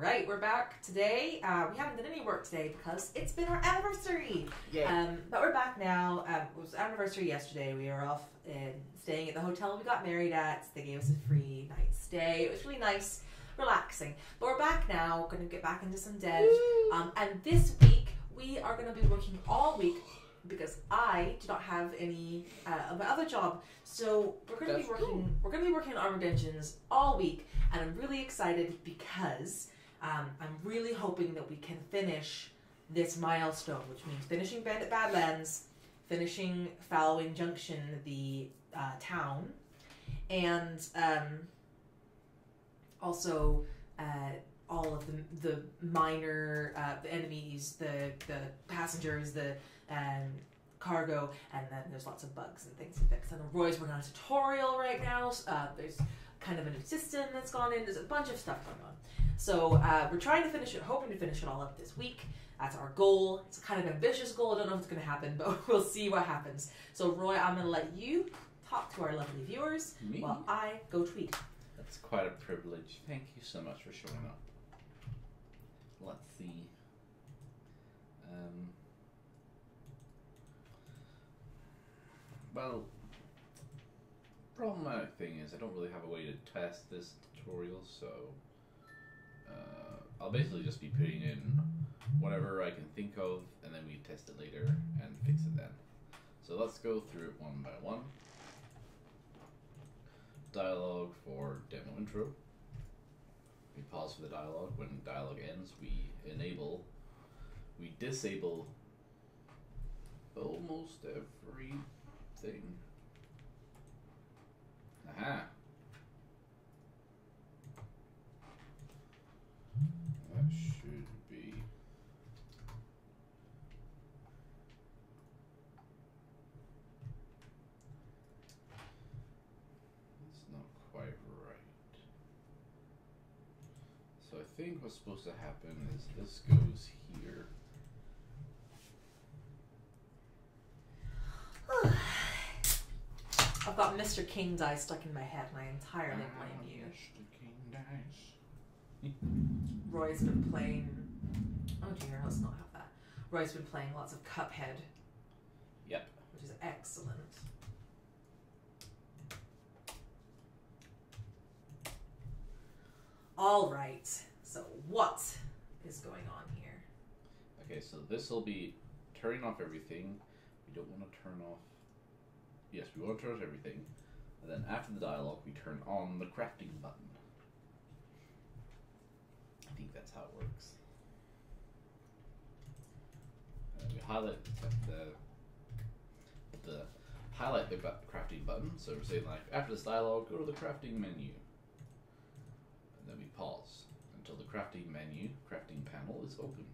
right, we're back today. Uh, we haven't done any work today because it's been our anniversary. Yeah. Um, but we're back now. Um, it was anniversary yesterday. We were off and staying at the hotel we got married at. They gave us a free night stay. It was really nice, relaxing. But we're back now. Going to get back into some dev. Um, and this week we are going to be working all week because I do not have any uh, of my other job. So we're going to be working. We're going to be working on Dungeons all week, and I'm really excited because um, I'm really hoping that we can finish this milestone, which means finishing Bandit Badlands, finishing Fallowing Junction, the uh, town, and um, also uh, all of the the miner uh, the enemies, the the passengers, the um, cargo, and then there's lots of bugs and things to fix. And Roy's working on a tutorial right now. Uh, there's kind of a new system that's gone in. There's a bunch of stuff going on. So uh, we're trying to finish it, hoping to finish it all up this week. That's our goal. It's a kind of ambitious goal. I don't know if it's going to happen, but we'll see what happens. So Roy, I'm going to let you talk to our lovely viewers Me? while I go tweet. That's quite a privilege. Thank you so much for showing up. Let's see. Um, well, problematic thing is I don't really have a way to test this tutorial, so uh, I'll basically just be putting in whatever I can think of, and then we test it later and fix it then. So let's go through it one by one. Dialogue for demo intro. We pause for the dialogue. When dialogue ends, we enable, we disable almost everything. Aha. That should be. It's not quite right. So I think what's supposed to happen is this goes here. I've got Mr. King Dice stuck in my head, and I entirely ah, blame you. Mr. King Dice. Roy's been playing. Oh dear, let's not have that. Roy's been playing lots of Cuphead. Yep. Which is excellent. All right. So what is going on here? Okay, so this will be turning off everything. We don't want to turn off. Yes, we want to turn off everything. And then after the dialogue, we turn on the crafting button. I think that's how it works. And we highlight the, the, the highlight the crafting button. So we're saying like after this dialogue, go to the crafting menu. And then we pause until the crafting menu, crafting panel is opened.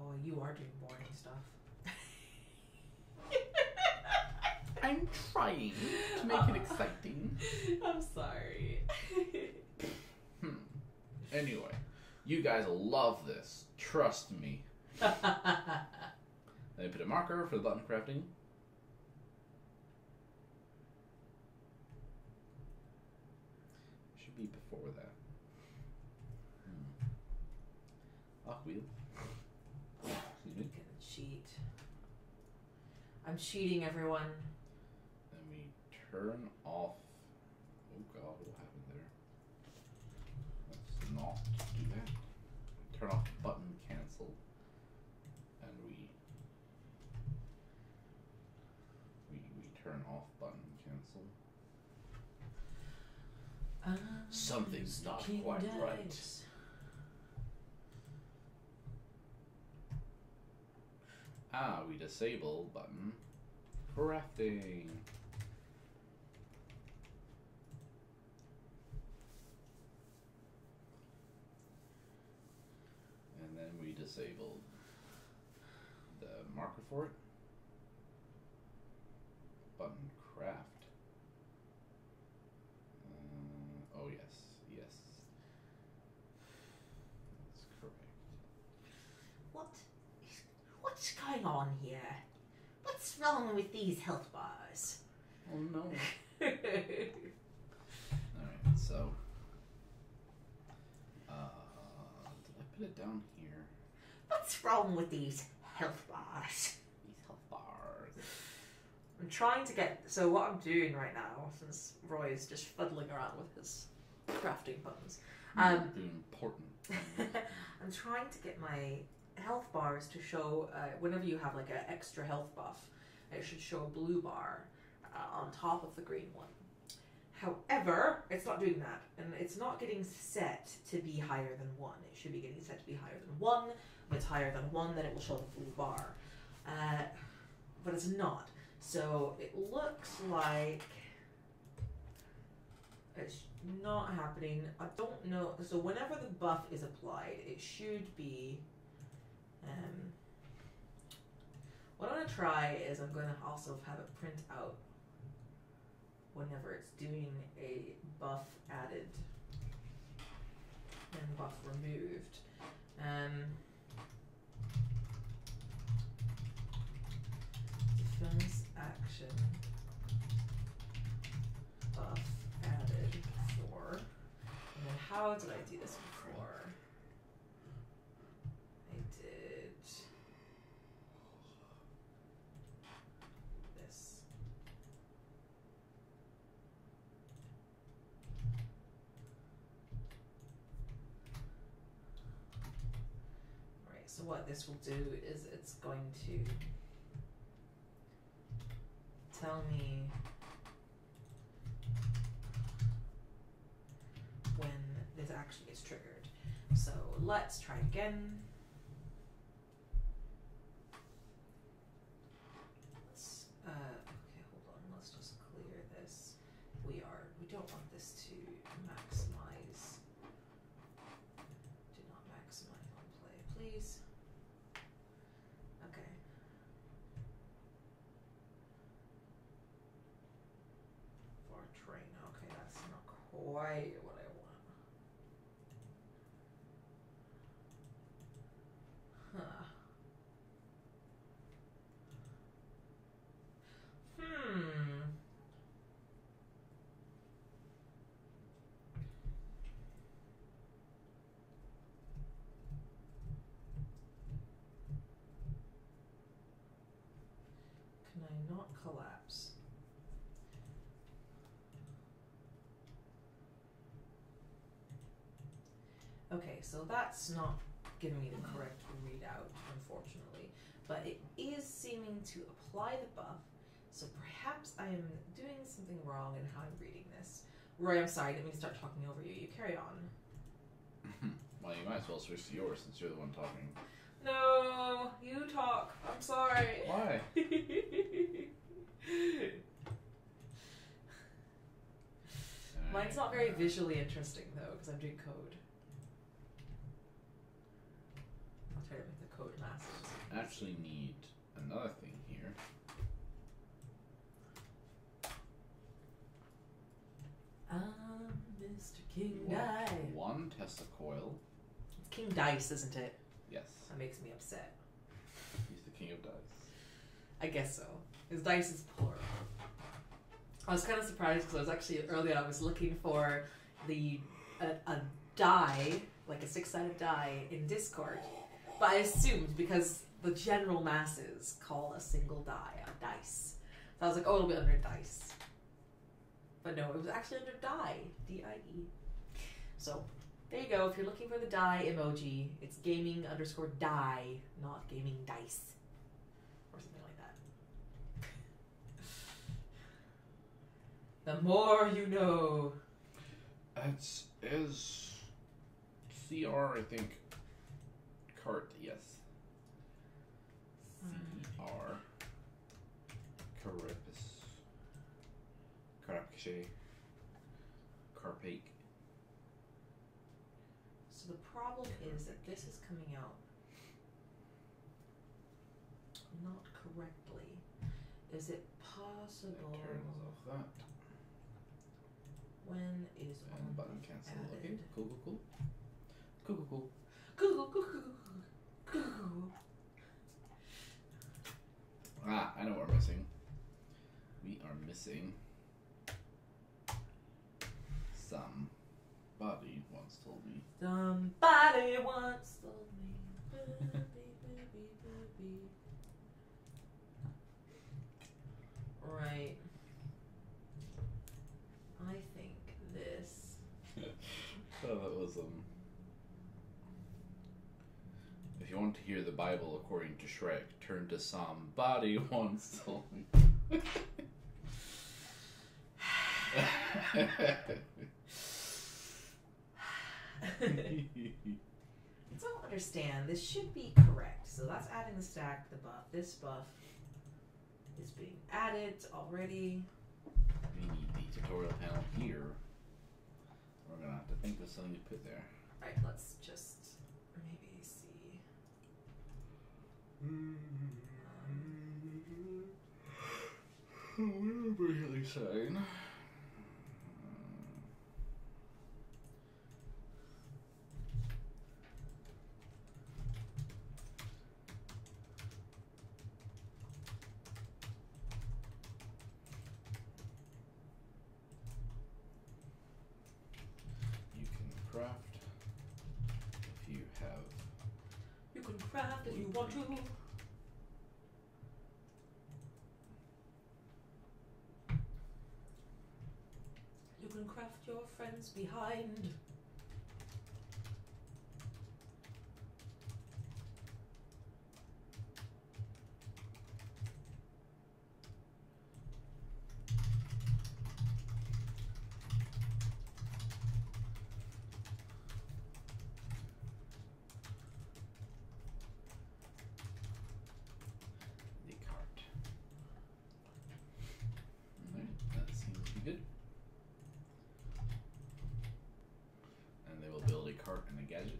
Oh, you are doing boring stuff. I'm trying to make it exciting. I'm sorry. Hmm. Anyway, you guys love this. Trust me. Then we put a marker for the button crafting. Should be before that. Hmm. Lock wheel. Excuse me. Gonna cheat. I'm cheating, everyone. Then we turn off. Oh god, what happened there? Let's not do that. Turn off button cancel. And we. We, we turn off button cancel. Um, Something's not quite right. dies. Ah, we disable button crafting. And then we disabled the marker for it. Button craft. Uh, oh yes, yes. That's correct. What? What's going on here? What's wrong with these health bars? Oh no. Alright, so. Uh, put it down here. What's wrong with these health bars? These health bars. I'm trying to get. So what I'm doing right now, since Roy is just fiddling around with his crafting buttons, Um, Doing important. I'm trying to get my health bars to show. Uh, whenever you have like an extra health buff, it should show a blue bar uh, on top of the green one. However, it's not doing that, and it's not getting set to be higher than one. It should be getting set to be higher than one. If it's higher than one, then it will show the blue bar. Uh, but it's not. So it looks like it's not happening. I don't know. So whenever the buff is applied, it should be. Um, what I'm gonna try is I'm gonna also have it print out whenever it's doing a buff added and buff removed. Um, defense action buff added for. And then how did I do this before? I did this. Right, so what this will do is it's going to tell me when this actually gets triggered. So let's try again. Let's, uh, okay, hold on. Let's just clear this. We are, we don't want this to maximize. Do not maximize on play, please. Okay. For train, okay, that's not quite what I want. Huh. Hmm. Can I not collapse? Okay, so that's not giving me the correct readout, unfortunately. But it is seeming to apply the buff, so perhaps I am doing something wrong in how I'm reading this. Roy, I'm sorry, I didn't mean to start talking over you. You carry on. well, you might as well switch to yours since you're the one talking. No, you talk. I'm sorry. Why? Mine's not very visually interesting though, because I'm doing code. I'll try to make the code massive. Actually, need another thing here. I'm Mr. King One- Dice. One Tesla coil. It's King Dice, isn't it? Yes, That makes me upset. he's the king of dice. I guess so. His dice is plural. I was kind of surprised because I was actually earlier I was looking for the a, a die, like a six-sided die in Discord, but I assumed because the general masses call a single die a dice, so I was like, oh, it'll be under dice. But no, it was actually under die, D-I-E. So there you go. If you're looking for the die emoji, it's gaming underscore die, not gaming dice, or something like that. The more you know. It is CR, I think. Cart, yes. CR. Carapus. Carapche. Carpake. So the problem Ah, I know what we're missing. We are missing some body once told me. Somebody once told me. Right. I think this. oh, that was um. If you want to hear the Bible according to Shrek, turn to Somebody Once. I don't understand. This should be correct. So that's adding the stack, the buff. This buff is being added already. we need the tutorial panel here. We're gonna have to think of something to put there. Right, let's just maybe see. We were really. You can craft if you have You can you. You can craft your friends behind. the cart. Alright, that seems to be good. And they will build a cart and a gadget.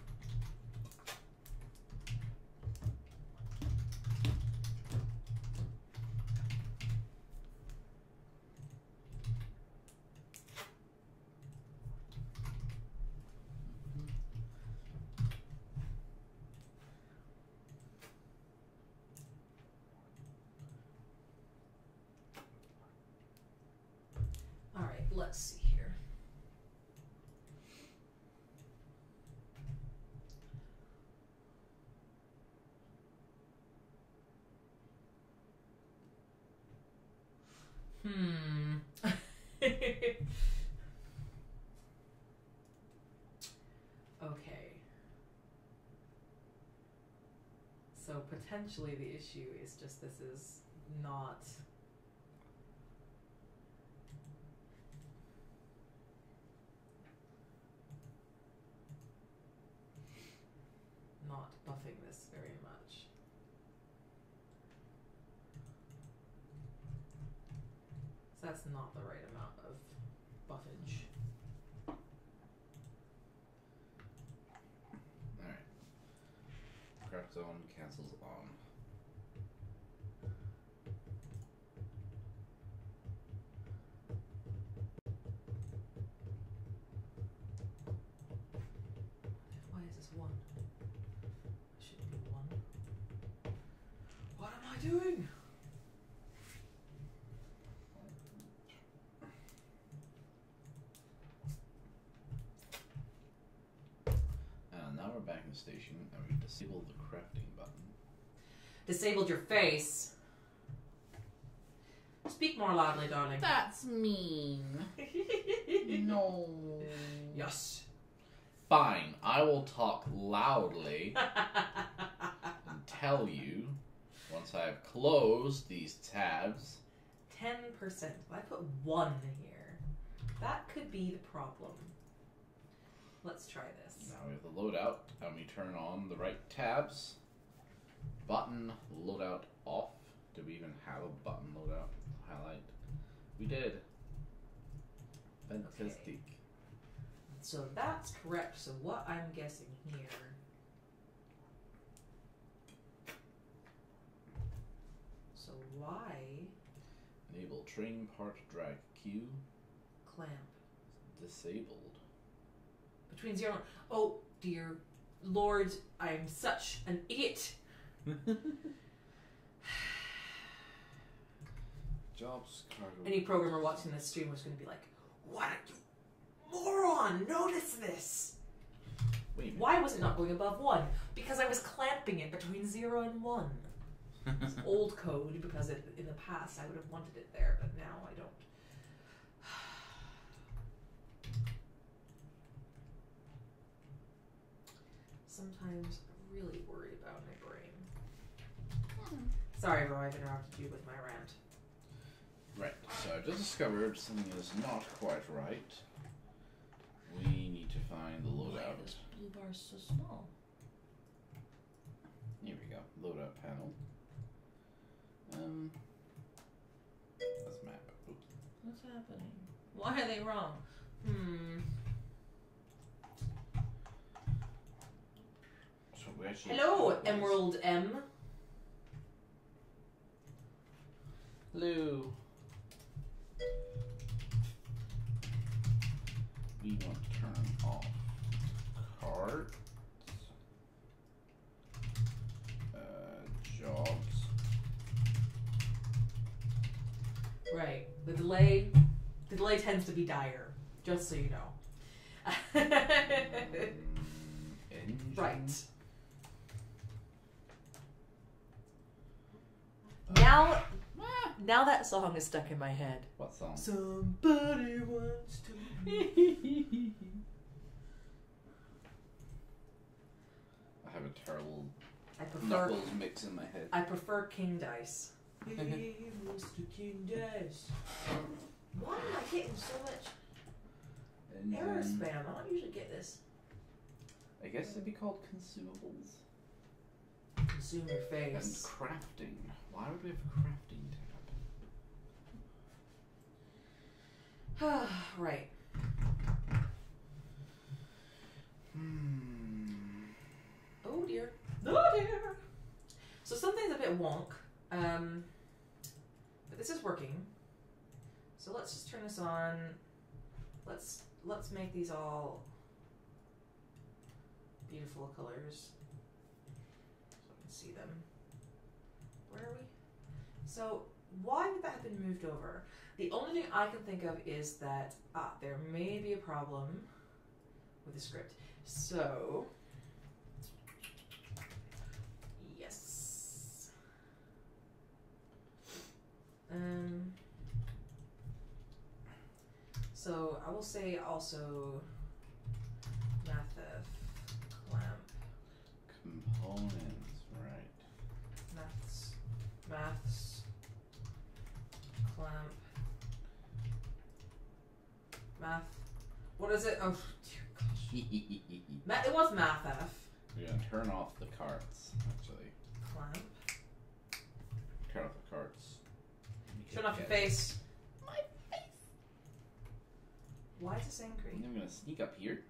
Alright, let's see here. Hmm. okay. So potentially the issue is just this is not buffing this very much. So that's not the right amount of buffage. Alright. Craft zone cancels on. Why is this one? It shouldn't be one. What am I doing? And now we're back in the station and we disable the crafting button. Disabled your face. Speak more loudly, darling. That's mean. no. Yes. Fine, I will talk loudly and tell you once I have closed these tabs. Ten percent. I put one here. That could be the problem. Let's try this. Now we have the loadout, and we turn on the right tabs. Button loadout off. Do we even have a button loadout highlight? We did. Fantastic. So that's correct. So what I'm guessing here. So why Enable train part drag queue clamp disabled. Between zero? and- Oh dear lord, I'm such an idiot. Jobs cargo. Any programmer watching this stream was going to be like, "What, you moron! Notice this." Why was it not going above one? Because I was clamping it between zero and one. It's old code because it, in the past I would have wanted it there, but now I don't. Sometimes really worried about my brain. Sorry, Roy, I've interrupted you with my rant. Right, so I just discovered something is not quite right. We need to find the loadout. Why loadout. this blue bar is so small? Here we go. Loadout panel. Um, let's map. Oops. What's happening? Why are they wrong? Hmm. So we actually. Hello, have. Emerald M. Hello. We want to turn off carts, uh, jobs. Right. The delay. The delay tends to be dire. Just so you know. right. Uh, Now, now that song is stuck in my head. what song? Somebody wants to. I have a terrible I prefer. knuckles mix in my head. I prefer King Dice. Hey, Mr. King Dice. Why am I getting so much error Engine. spam? I don't usually get this. I guess it'd be called consumables. Consumer your And crafting. Why would we have a crafting tab? right. Hmm. Oh dear. Oh dear. So something's a bit wonk. Um, but this is working. So let's just turn this on. Let's let's make these all beautiful colors so I can see them. Where are we? So why would that have been moved over? The only thing I can think of is that ah, there may be a problem with the script. So Yes. Um. So I will say also math clamp Components, right. maths maths clamp math. What is it? Oh dear gosh. It was math F gonna turn off the carts, actually. clamp. Turn off the carts. Turn off your Okay. face. My face. Why is this angry? And then we're gonna sneak up here.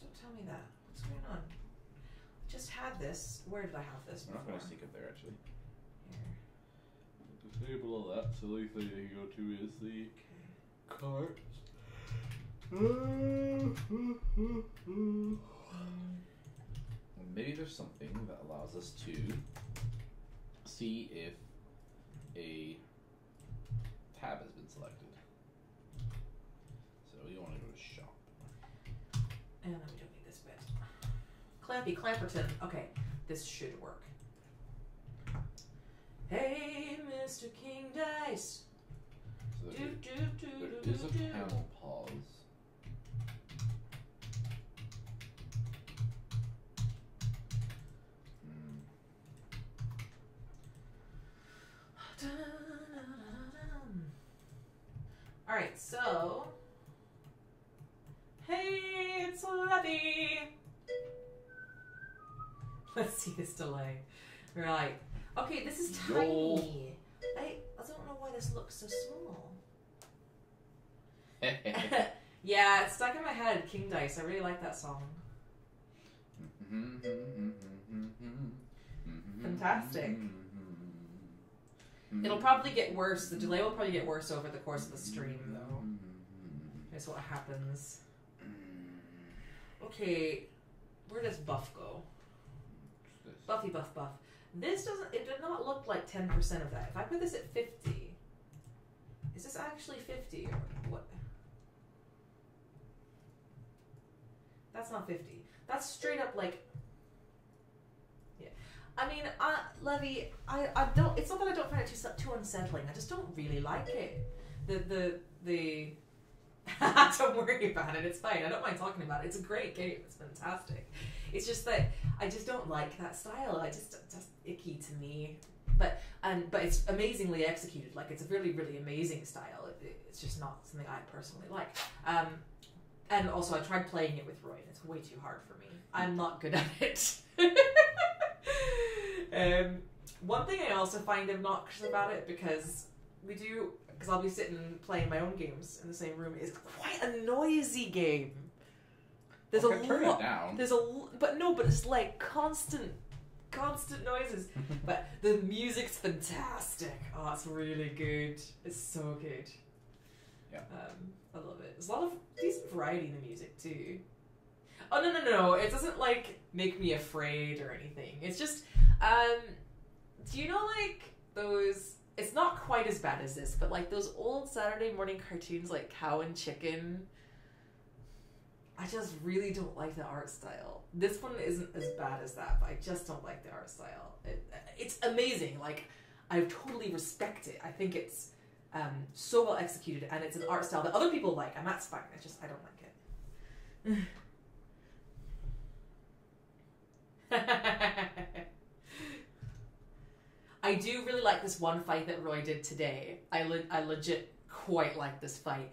Don't tell me that. What's going on? I just had this. Where did I have this We're not before? gonna sneak up there, actually. Here. The table of that silly thing that you go to is the Okay. carts. Um, Maybe there's something that allows us to see if a tab has been selected. So you want to go to shop. and then we don't need this bit. Clampy Clamperton. Okay, this should work. Hey, Mr. King Dice. So Do there, do do there do is do a panel pause. Hmm. All right, so. Hey, it's Levy. Let's see this delay. Right. Okay, this is Yo. tiny. I I don't know why this looks so small. yeah, it's stuck in my head. King Dice. I really like that song. Fantastic. It'll probably get worse. The delay will probably get worse over the course of the stream, though. Here's what happens. Okay, where does buff go? Buffy, buff, buff. This doesn't. It did not look like ten percent of that. If I put this at fifty, is this actually fifty or what? That's not fifty. That's straight up like. Yeah, I mean, uh, Levy, I, I don't. It's not that I don't find it too too unsettling. I just don't really like it. The the the don't worry about it. It's fine. I don't mind talking about it. It's a great game. It's fantastic. It's just that I just don't like that style. I just just icky to me. But and but it's amazingly executed. Like it's a really really amazing style. It, it's just not something I personally like. Um, and also I tried playing it with Roy, and it's way too hard for me. I'm not good at it. um, one thing I also find obnoxious about it because we do because I'll be sitting playing my own games in the same room is quite a noisy game. There's Okay, a turn lot. it down. There's a but no, but it's like constant, constant noises. But the music's fantastic. Oh, it's really good. It's so good. Yeah. Um, I love it. There's a lot of decent variety in the music too. Oh no no no! It doesn't like make me afraid or anything. It's just, um, do you know like those? It's not quite as bad as this, but like those old Saturday morning cartoons like Cow and Chicken. I just really don't like the art style. This one isn't as bad as that, but I just don't like the art style. It, it's amazing. Like, I totally respect it. I think it's um, so well executed, and it's an art style that other people like, and that's fine. I just I don't like it. I do really like this one fight that Roy did today. I le- I legit quite like this fight.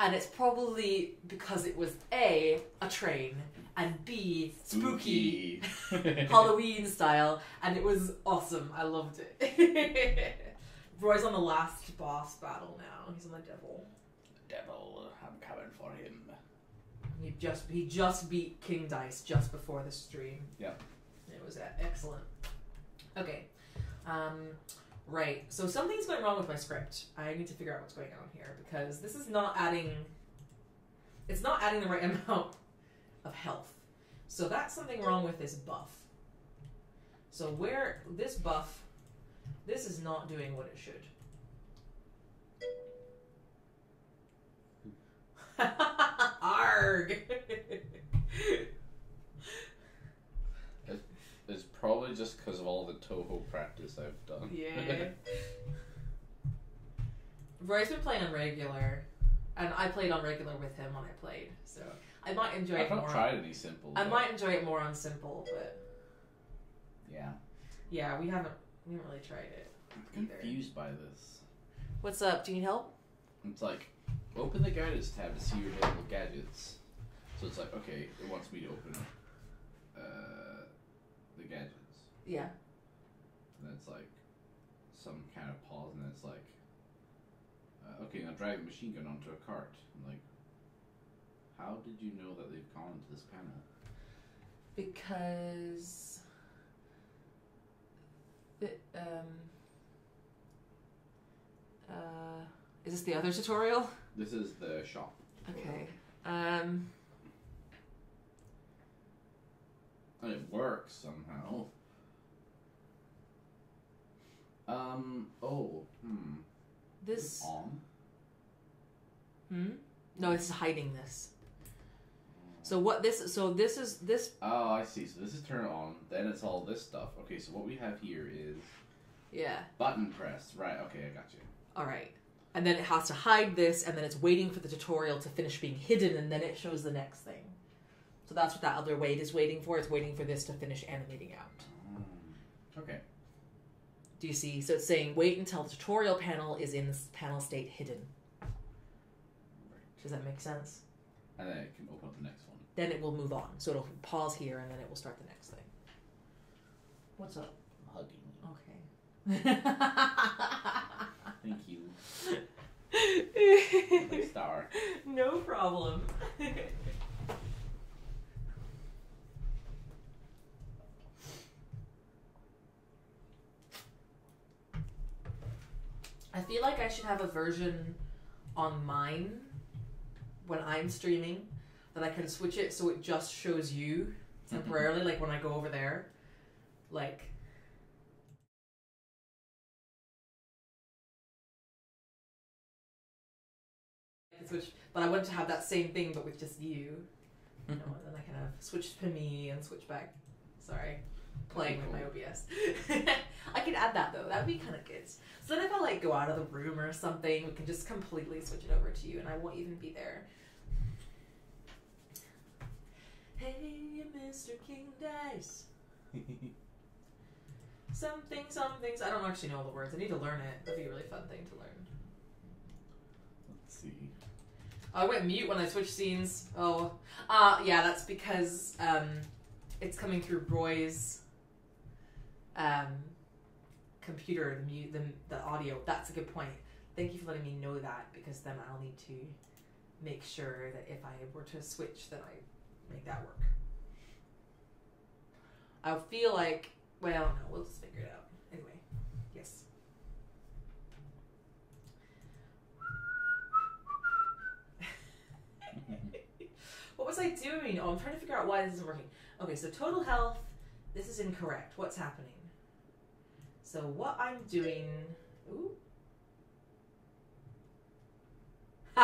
And it's probably because it was A, a train, and B, spooky, Halloween style, and it was awesome. I loved it. Roy's on the last boss battle now. He's on the devil. Devil, I'm coming for him. He just he just beat King Dice just before the stream. Yeah. It was e- excellent. Okay. Um, right. So something's going wrong with my script. I need to figure out what's going on here because this is not adding. It's not adding the right amount of health. So that's something wrong with this buff. So where this buff, this is not doing what it should. Arg. It's probably just because of all the Touhou practice I've done. Yeah. Roy's been playing on regular, and I played on regular with him when I played, so I might enjoy I've it not more. tried any simple. I but might enjoy it more on simple, but Yeah. yeah, we haven't we haven't really tried it. I'm Either. confused by this. What's up? Do you need help? It's like, open the gadgets tab to see your available gadgets. So it's like, okay, it wants me to open uh, the gadgets. Yeah. And it's like some kind of pause, and then it's like, uh, okay, now drag the machine gun onto a cart. I'm like, how did you know that they've gone into this panel? Because the um uh is this the other tutorial? This is the shop. Okay. Um It works somehow. Um, oh, hmm. this On? hmm? No, it's hiding this. So what this so this is this Oh, I see. So this is turn on. Then it's all this stuff. Okay, so what we have here is yeah. button press. Right. Okay, I got you. All right. And then it has to hide this, and then it's waiting for the tutorial to finish being hidden, and then it shows the next thing. So that's what that other wait is waiting for. It's waiting for this to finish animating out. Mm. Okay. Do you see? So it's saying wait until the tutorial panel is in this panel state hidden. Does that make sense? And then it can open up the next one. Then it will move on. So it'll pause here, and then it will start the next thing. What's up? I'm hugging you. Okay. Thank you. My star. no problem. I feel like I should have a version on mine when I'm streaming that I can switch it so it just shows you mm-hmm. temporarily, like when I go over there. Like, switch, but I want to have that same thing, but with just you. You mm-hmm. know, and then I kind of switch to me and switch back. Sorry. Playing with my OBS. I could add that though. That'd be kind of good. So then if I like go out of the room or something, we can just completely switch it over to you, and I won't even be there. Hey, Mr. King Dice. Something, some things. I don't actually know all the words. I need to learn it. That'd be a really fun thing to learn. Let's see. I went mute when I switched scenes. Oh, uh, yeah, that's because um, it's coming through Roy's um, computer, the, mu- the the audio. That's a good point. Thank you for letting me know that because then I'll need to make sure that if I were to switch, that I make that work. I feel like, well, no, we'll just figure it out. Anyway, yes. What was I doing? Oh, I'm trying to figure out why this isn't working. Okay, so total health. This is incorrect. What's happening? So what I'm doing. Ooh.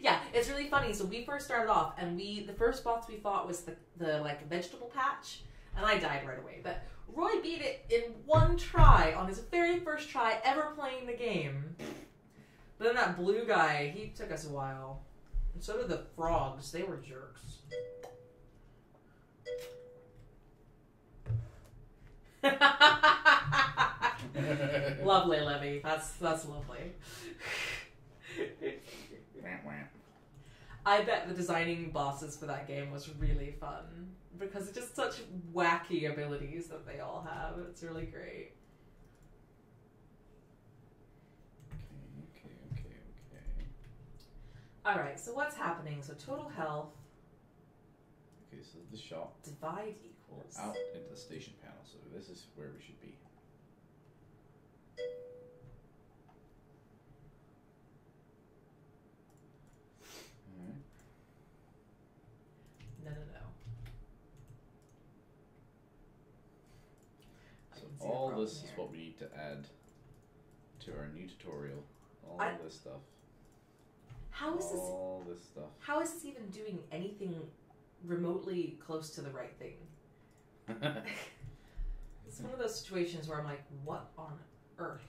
yeah, it's really funny. So we first started off, and we the first boss we fought was the the like vegetable patch, and I died right away. But Roy beat it in one try on his very first try ever playing the game. But then that blue guy, he took us a while. And so did the frogs. They were jerks. lovely, Levy. That's that's lovely. I bet the designing bosses for that game was really fun because it's just such wacky abilities that they all have. It's really great. Okay, okay, okay, okay. All right, so what's happening? So total health Okay, so the shop divide equals. out into the station panel, so this is where we should be. Alright. No, no, no. I So can see all this is what we need to add to our new tutorial. All I- this stuff. How is this? All this stuff. How is this even doing anything remotely close to the right thing? It's one of those situations where I'm like, what on earth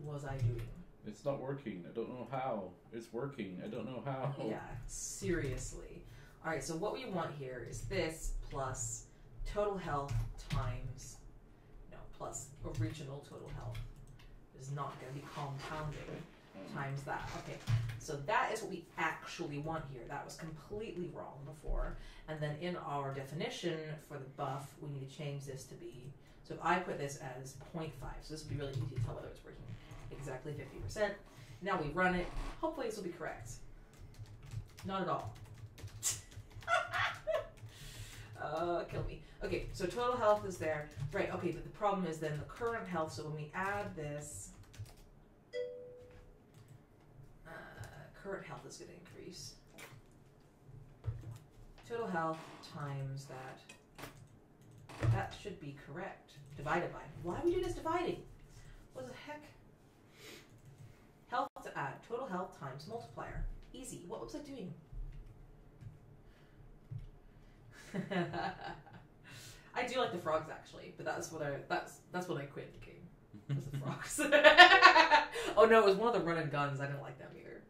was I doing? it's not working. I don't know how. It's working. I don't know how. Yeah, seriously. All right, so what we want here is this plus total health times plus original total health is not going to be compounding times that. Okay, so that is what we actually want here. That was completely wrong before. And then in our definition for the buff, we need to change this to be. So if I put this as 0.5, so this will be really easy to tell whether it's working exactly 50%. Now we run it. Hopefully this will be correct. Not at all. uh, kill me. Okay, so total health is there. Right, okay, but the problem is then the current health. So when we add this, uh, current health is going to increase. Total health times that. That should be correct. Divided by. Why are we doing this dividing? What the heck? Health to add. Total health times multiplier. Easy. What was I doing? I do like the frogs actually, but that's what I that's that's when I quit the game. Was the frogs. oh no, it was one of the run and guns. I didn't like them either.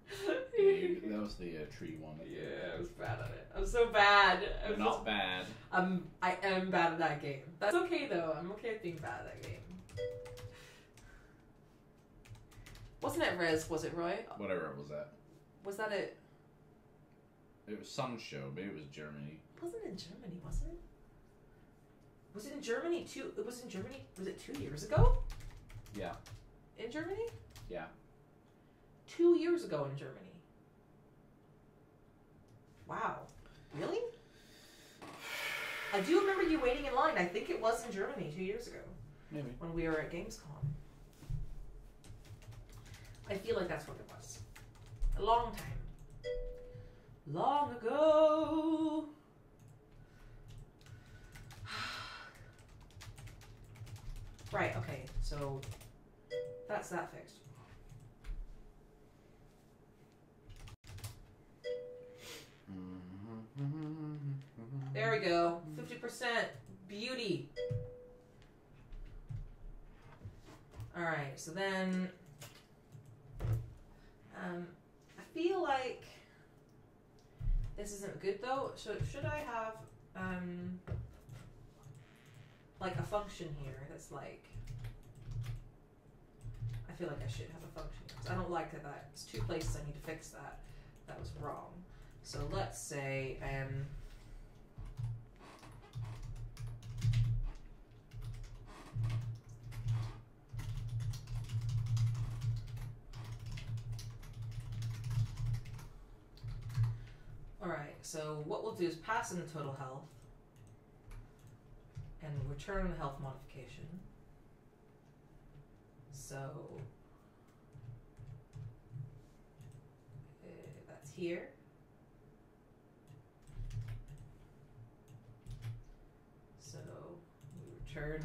that was the uh, tree one. yeah, I was bad at it. I'm so bad. I'm They're not bad. I'm I am bad at that game. That's okay though. I'm okay at being bad at that game. Wasn't it Rez? Was it Roy? Whatever it was that. Was that it? It was some show. Maybe it was Germany. Wasn't it Germany, was it? Was it in Germany two? It was in Germany. Was it two years ago? Yeah. In Germany? Yeah. Two years ago in Germany. Wow. Really? I do remember you waiting in line. I think it was in Germany two years ago. Maybe. when we were at Gamescom. I feel like that's what it was. A long time. Long ago. Right, okay, so that's that fixed. There we go. 50% beauty. Alright, so then. Um, I feel like this isn't good though. So should I have. Um, like a function here that's like. I feel like I should have a function here 'cause I don't like that. That it's two places I need to fix that. That was wrong. So let's say um. Alright, so what we'll do is pass in the total health and return the health modification. So uh, that's here. So we return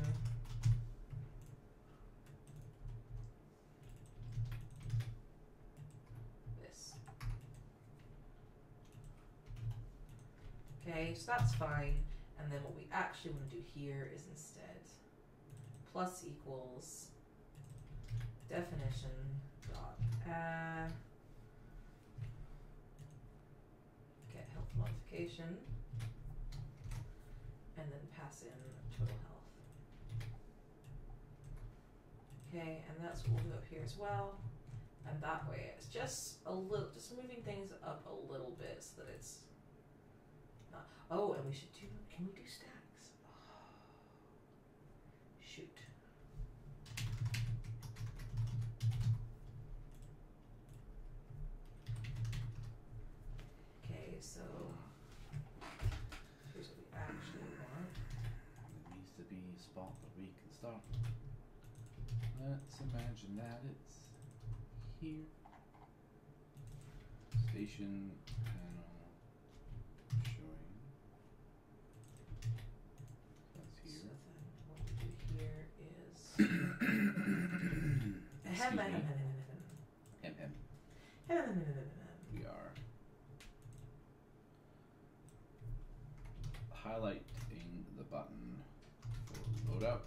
this. Okay, so that's fine. And then what we actually want to do here is instead plus equals definition dot add get health modification and then pass in total health. Okay, and that's what we'll do up here as well. And that way it's just a little just moving things up a little bit so that it's not oh and we should do can we do stacks? Oh. Shoot. Okay, so here's what we actually want. It needs to be a spot that we can start. Let's imagine that it's here. Station panel showing. That's So here. then what we do here is Excuse me. M M. We are highlighting the button for loadout.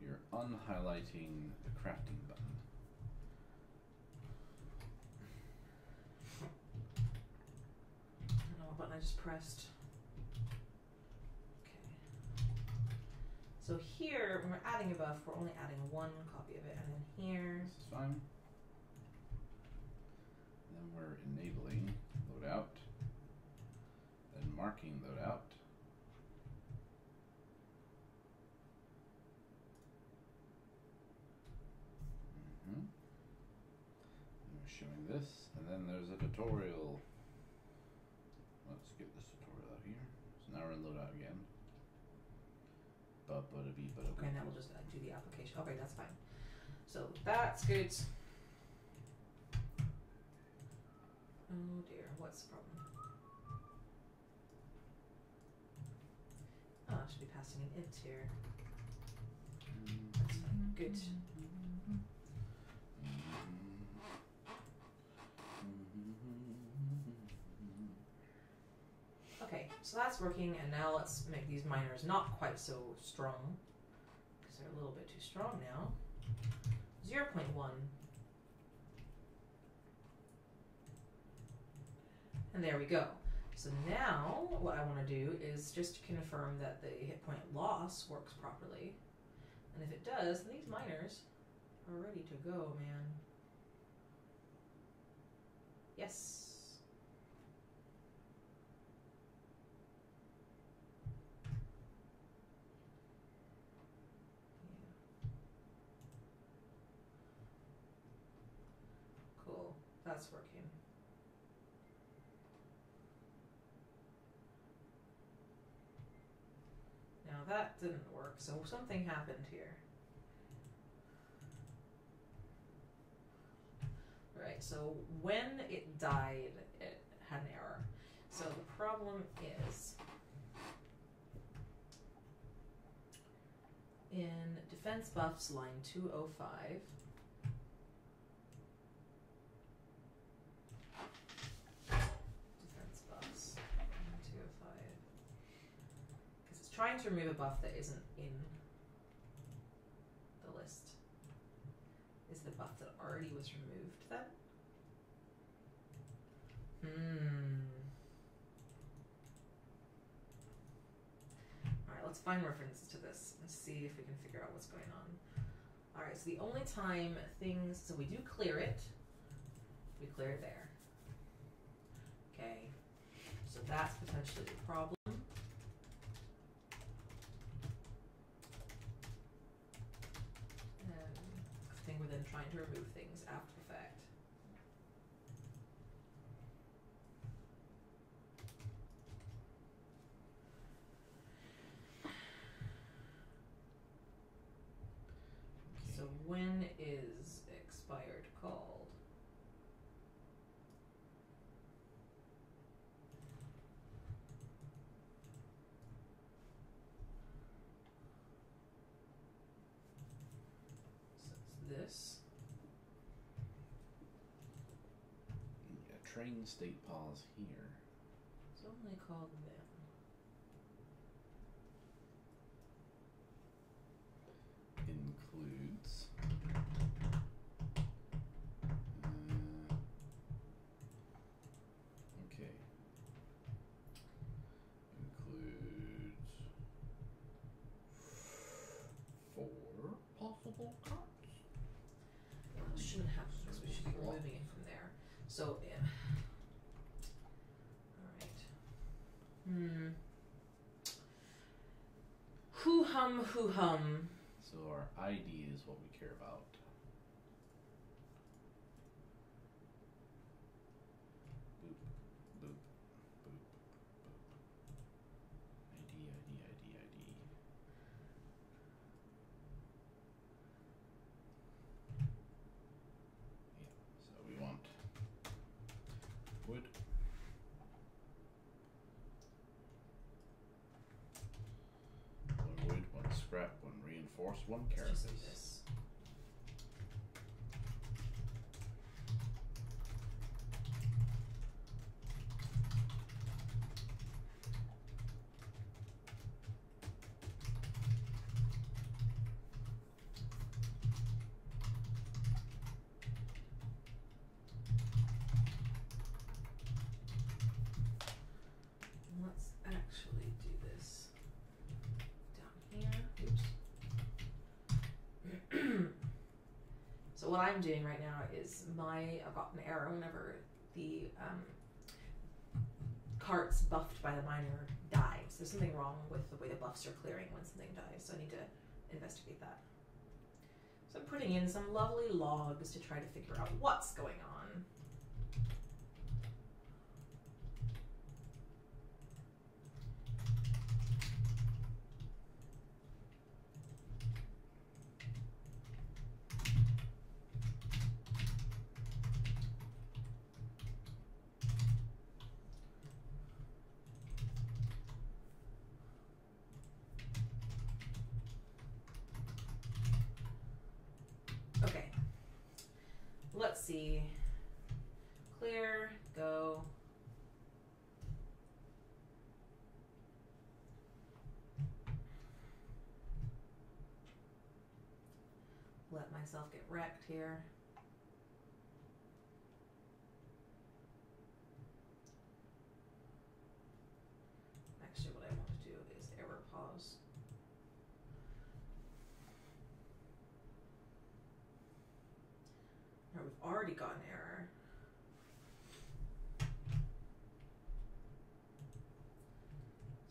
We are the crafting button. I don't know what button I just pressed. Okay. So here, when we're adding a buff, we're only adding one copy of it, and then here, This is fine. Then we're enabling loadout. Then marking loadout. Mm-hmm. And we're showing this, and then there's a tutorial. Let's get this tutorial out here. So now we're in loadout again. Ba ba da bee ba da okay, now we'll just uh, do the application. Okay, that's fine. So that's good. Oh dear, what's the problem? Oh, I should be passing an int here. That's fine. Good. Okay, so that's working, and now let's make these miners not quite so strong, because they're a little bit too strong now. 0.1. And there we go. So now, what I want to do is just confirm that the hit point loss works properly. And if it does, then these miners are ready to go, man. Yes. Cool. That's working. Now that didn't work, so something happened here. Right, so when it died, it had an error. So the problem is in defense buffs line 205 defense buffs trying to remove a buff that isn't in the list. Is the buff that already was removed then? Hmm. Alright, let's find references to this and see if we can figure out what's going on. Alright, so the only time things. So we do clear it. We clear it there. Okay. So that's potentially the problem. Um, I think we're then trying to remove things after the fact. So when is expired called? So it's this. Yeah, train state pause here. It's only called then. includes uh, okay includes four possible cards Well, shouldn't have because we should be removing it from there. So, yeah. Alright. Hmm. Hoo hum, hum. so our ID is what we care about boop boop boop boop ID ID ID ID Yeah, so we want wood. One wood, one scrap, one reinforced, one Let's just do carapace. this. Let's actually do this down here. Oops. What I'm doing right now is my I've got an error whenever the um, cart's buffed by the miner dies. There's something wrong with the way the buffs are clearing when something dies, so I need to investigate that. So I'm putting in some lovely logs to try to figure out what's going on. Okay. Let's see. Clear, go. Let myself get wrecked here. Actually, what I want to do is error pause. Now we've already got an error.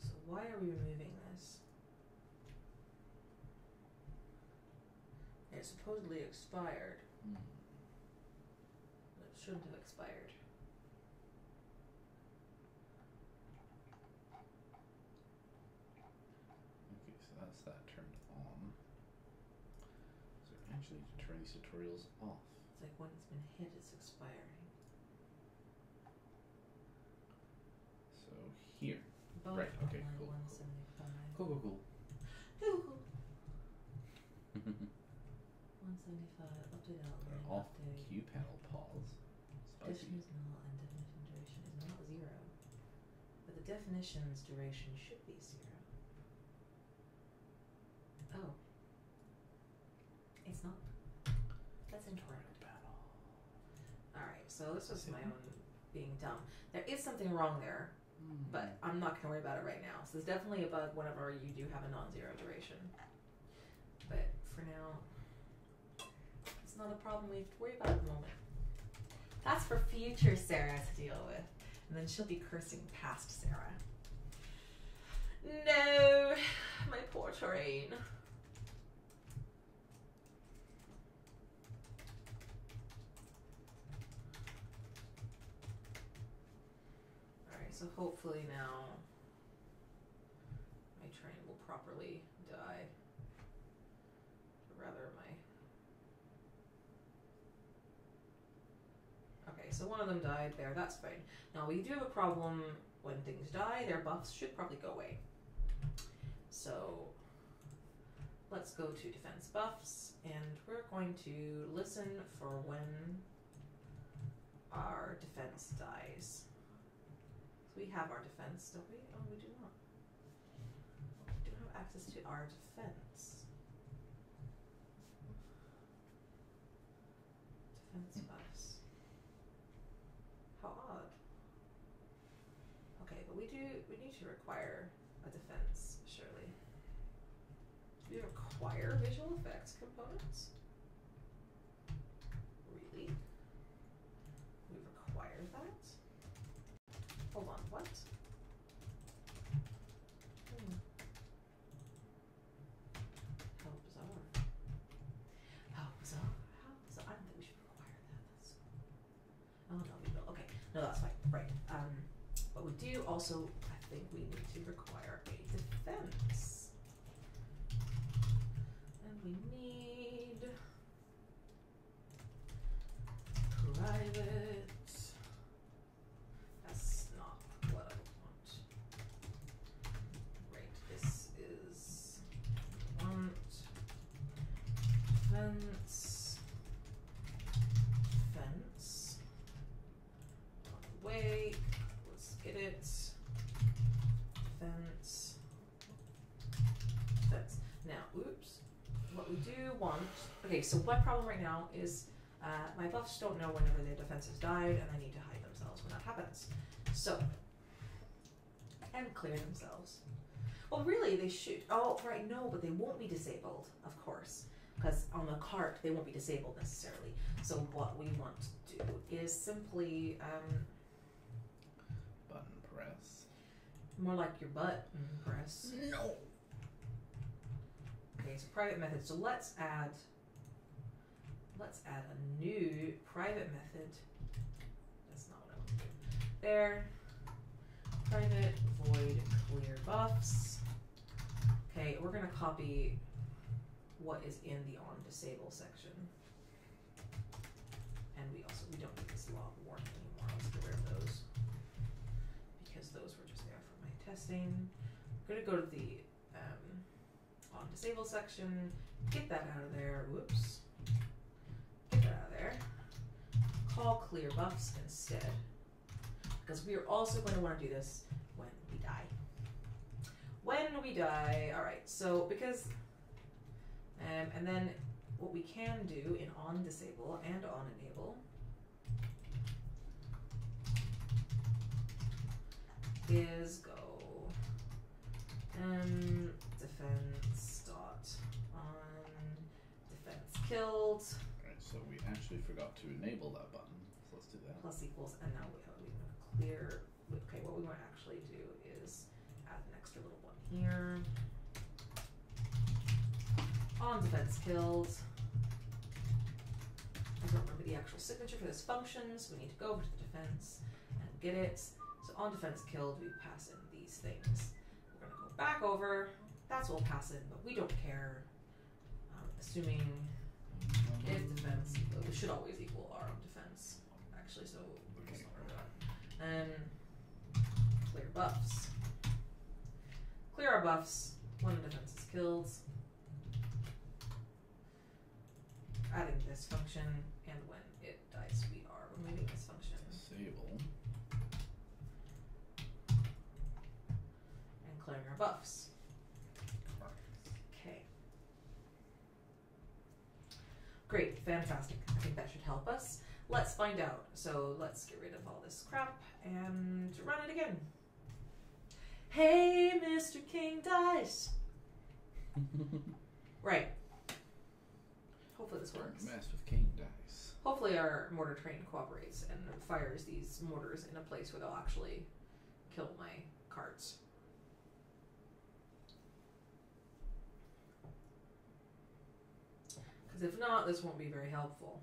So why are we removing this? It supposedly expired, Hmm. but it shouldn't have expired. Okay, so that's that turned on. So actually to turn these tutorials off. It's like when it's been hit, it's expiring. So here. Both Right, okay, online cool, cool. 175. Cool, cool, cool. Cool, cool. 175, update outline, off update. Q panel pause. Spicy. Definition is null and definition duration is not zero. But the definition's duration should be zero. Oh. It's not. That's incorrect. Alright, so this was my own being dumb. There is something wrong there, but I'm not gonna worry about it right now. So there's definitely a bug whenever you do have a non-zero duration. But for now, it's not a problem we have to worry about at the moment. That's for future Sarah to deal with. And then she'll be cursing past Sarah. No, my poor terrain. Alright, so hopefully now my train will properly die. Or rather, my. Okay, so one of them died there, that's fine. Now, we do have a problem when things die, their buffs should probably go away. So, let's go to defense buffs, and we're going to listen for when our defense dies. So we have our defense, don't we? Oh, we do not. We don't have access to our defense. Defense buffs. How odd. Okay, but we do we need to require a defense, surely. Do we require visual effects components? Really? We require that? Hold on, what? Hmm. How bizarre. How bizarre. How bizarre. I don't think we should require that. That's Oh no, we will. Okay. No, that's fine. Right. Um but we do also I think we need to require a defense. And we need private that's not what I want. Right, this is want fence fence. Wait, let's get it. Fence. Fence. Now, oops. What we do want. Okay, so my problem right now is uh, my buffs don't know whenever their defenses died, and they need to hide themselves when that happens. So, and clear themselves. Well, really, they should. Oh, right, no, but they won't be disabled, of course, because on the cart they won't be disabled necessarily. So what we want to do is simply um, Button press. more like your butt mm, press. No. Okay, so private method. So let's add. Let's add a new private method. That's not what I want to do. There. Private void clear buffs. Okay, we're gonna copy what is in the on disable section. And we also we don't need this log warning anymore. Let's get rid of those. Because those were just there for my testing. I'm gonna go to the um, on disable section, get that out of there. Whoops. Get that out of there. Call clear buffs instead. Because we are also going to want to do this when we die. When we die, alright, so because um, and then what we can do in on disable and on enable is go um defense dot on defense killed actually forgot to enable that button. So let's do that. plus equals and now we have we want to clear okay what we want to actually do is add an extra little one here on defense killed I don't remember the actual signature for this function so we need to go over to the defense and get it so on defense killed we pass in these things we're gonna go back over that's what we'll pass in but we don't care um, assuming if defense we should always equal our defense actually so we're just not worry about that. Um, clear buffs. Clear our buffs when defense is killed. Adding this function and when it dies we are removing this function Disable. and clearing our buffs. Okay. Fantastic. I think that should help us. Let's find out. So let's get rid of all this crap and run it again. Hey, Mr. King Dice. Right. Hopefully this works. Mess with king dice. Hopefully our mortar train cooperates and fires these mortars in a place where they'll actually kill my cards. Because if not, this won't be very helpful.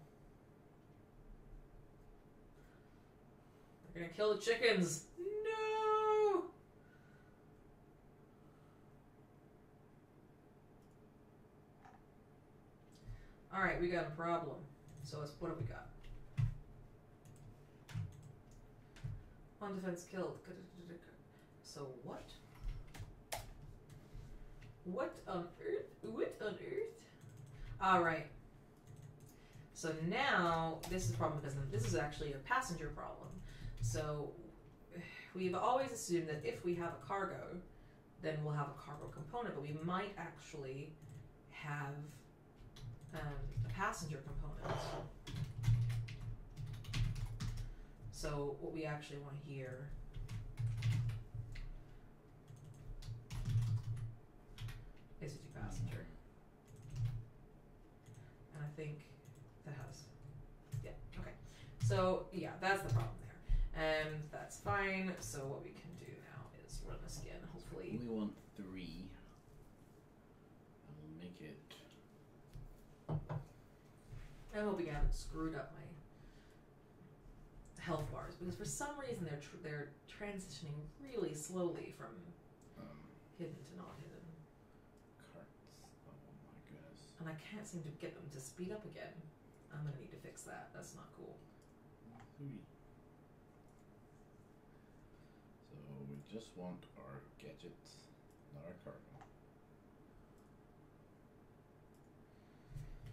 They're gonna kill the chickens. No. All right, we got a problem. So it's, what have we got? One defense killed. So what? What on earth? What on earth? All right. So now this is a problem because this is actually a passenger problem. So we've always assumed that if we have a cargo, then we'll have a cargo component, but we might actually have um, a passenger component. So what we actually want here is do passenger. I think that has yeah, okay. So yeah, that's the problem there. And that's fine. So what we can do now is run this again, hopefully. We want three. I will make it. I'm hoping I haven't screwed up my health bars because for some reason they're tr- they're transitioning really slowly from Um, hidden to not hidden, carts. Oh my goodness. And I can't seem to get them to speed up again. I'm gonna need to fix that. That's not cool. So we just want our gadgets, not our cargo.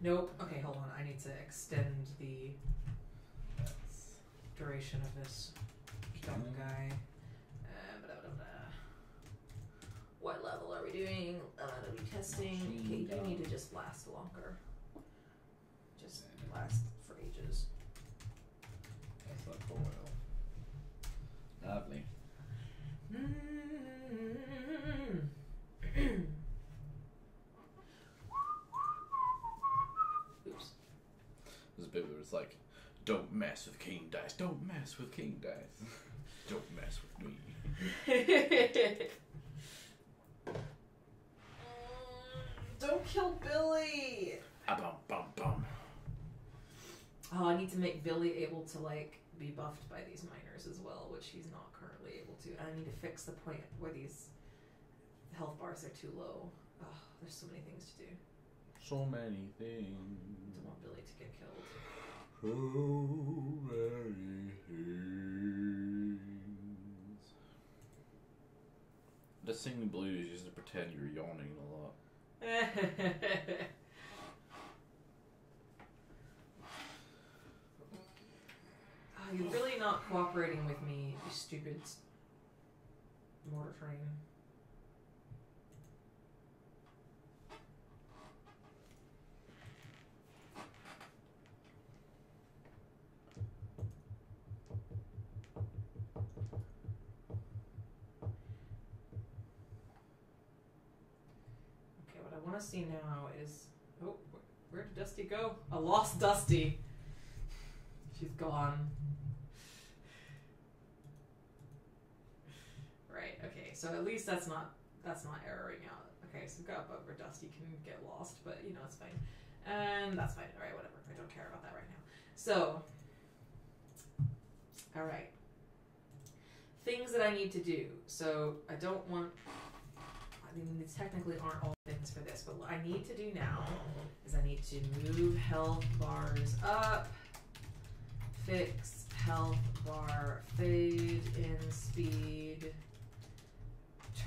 Nope. Okay, hold on. I need to extend the duration of this dumb Okay. guy. What level are we doing? Uh, are we testing? Okay, you need to just last longer. Just last for ages. that's not cool. Lovely. Oops. There's a bit where it's like, don't mess with king dice. Don't mess with king dice. don't mess with me. Don't kill Billy. Ah, bum bum bum. Oh, I need to make Billy able to like be buffed by these miners as well, which he's not currently able to. And I need to fix the point where these health bars are too low. Oh, there's so many things to do. So many I things. don't want Billy to get killed. So many things. The singing blues used to pretend you're yawning a lot. oh, you're really not cooperating with me, you stupid mortar train. Okay, now is oh, where did Dusty go? A lost Dusty. She's gone. Right. Okay. So at least that's not that's not erroring out. Okay. So we've go up over Dusty can get lost, but you know it's fine, and that's fine. All right. Whatever. I don't care about that right now. So. All right. Things that I need to do. So I don't want. I mean, these technically aren't all things for this, but what I need to do now is I need to move health bars up, fix health bar fade in speed,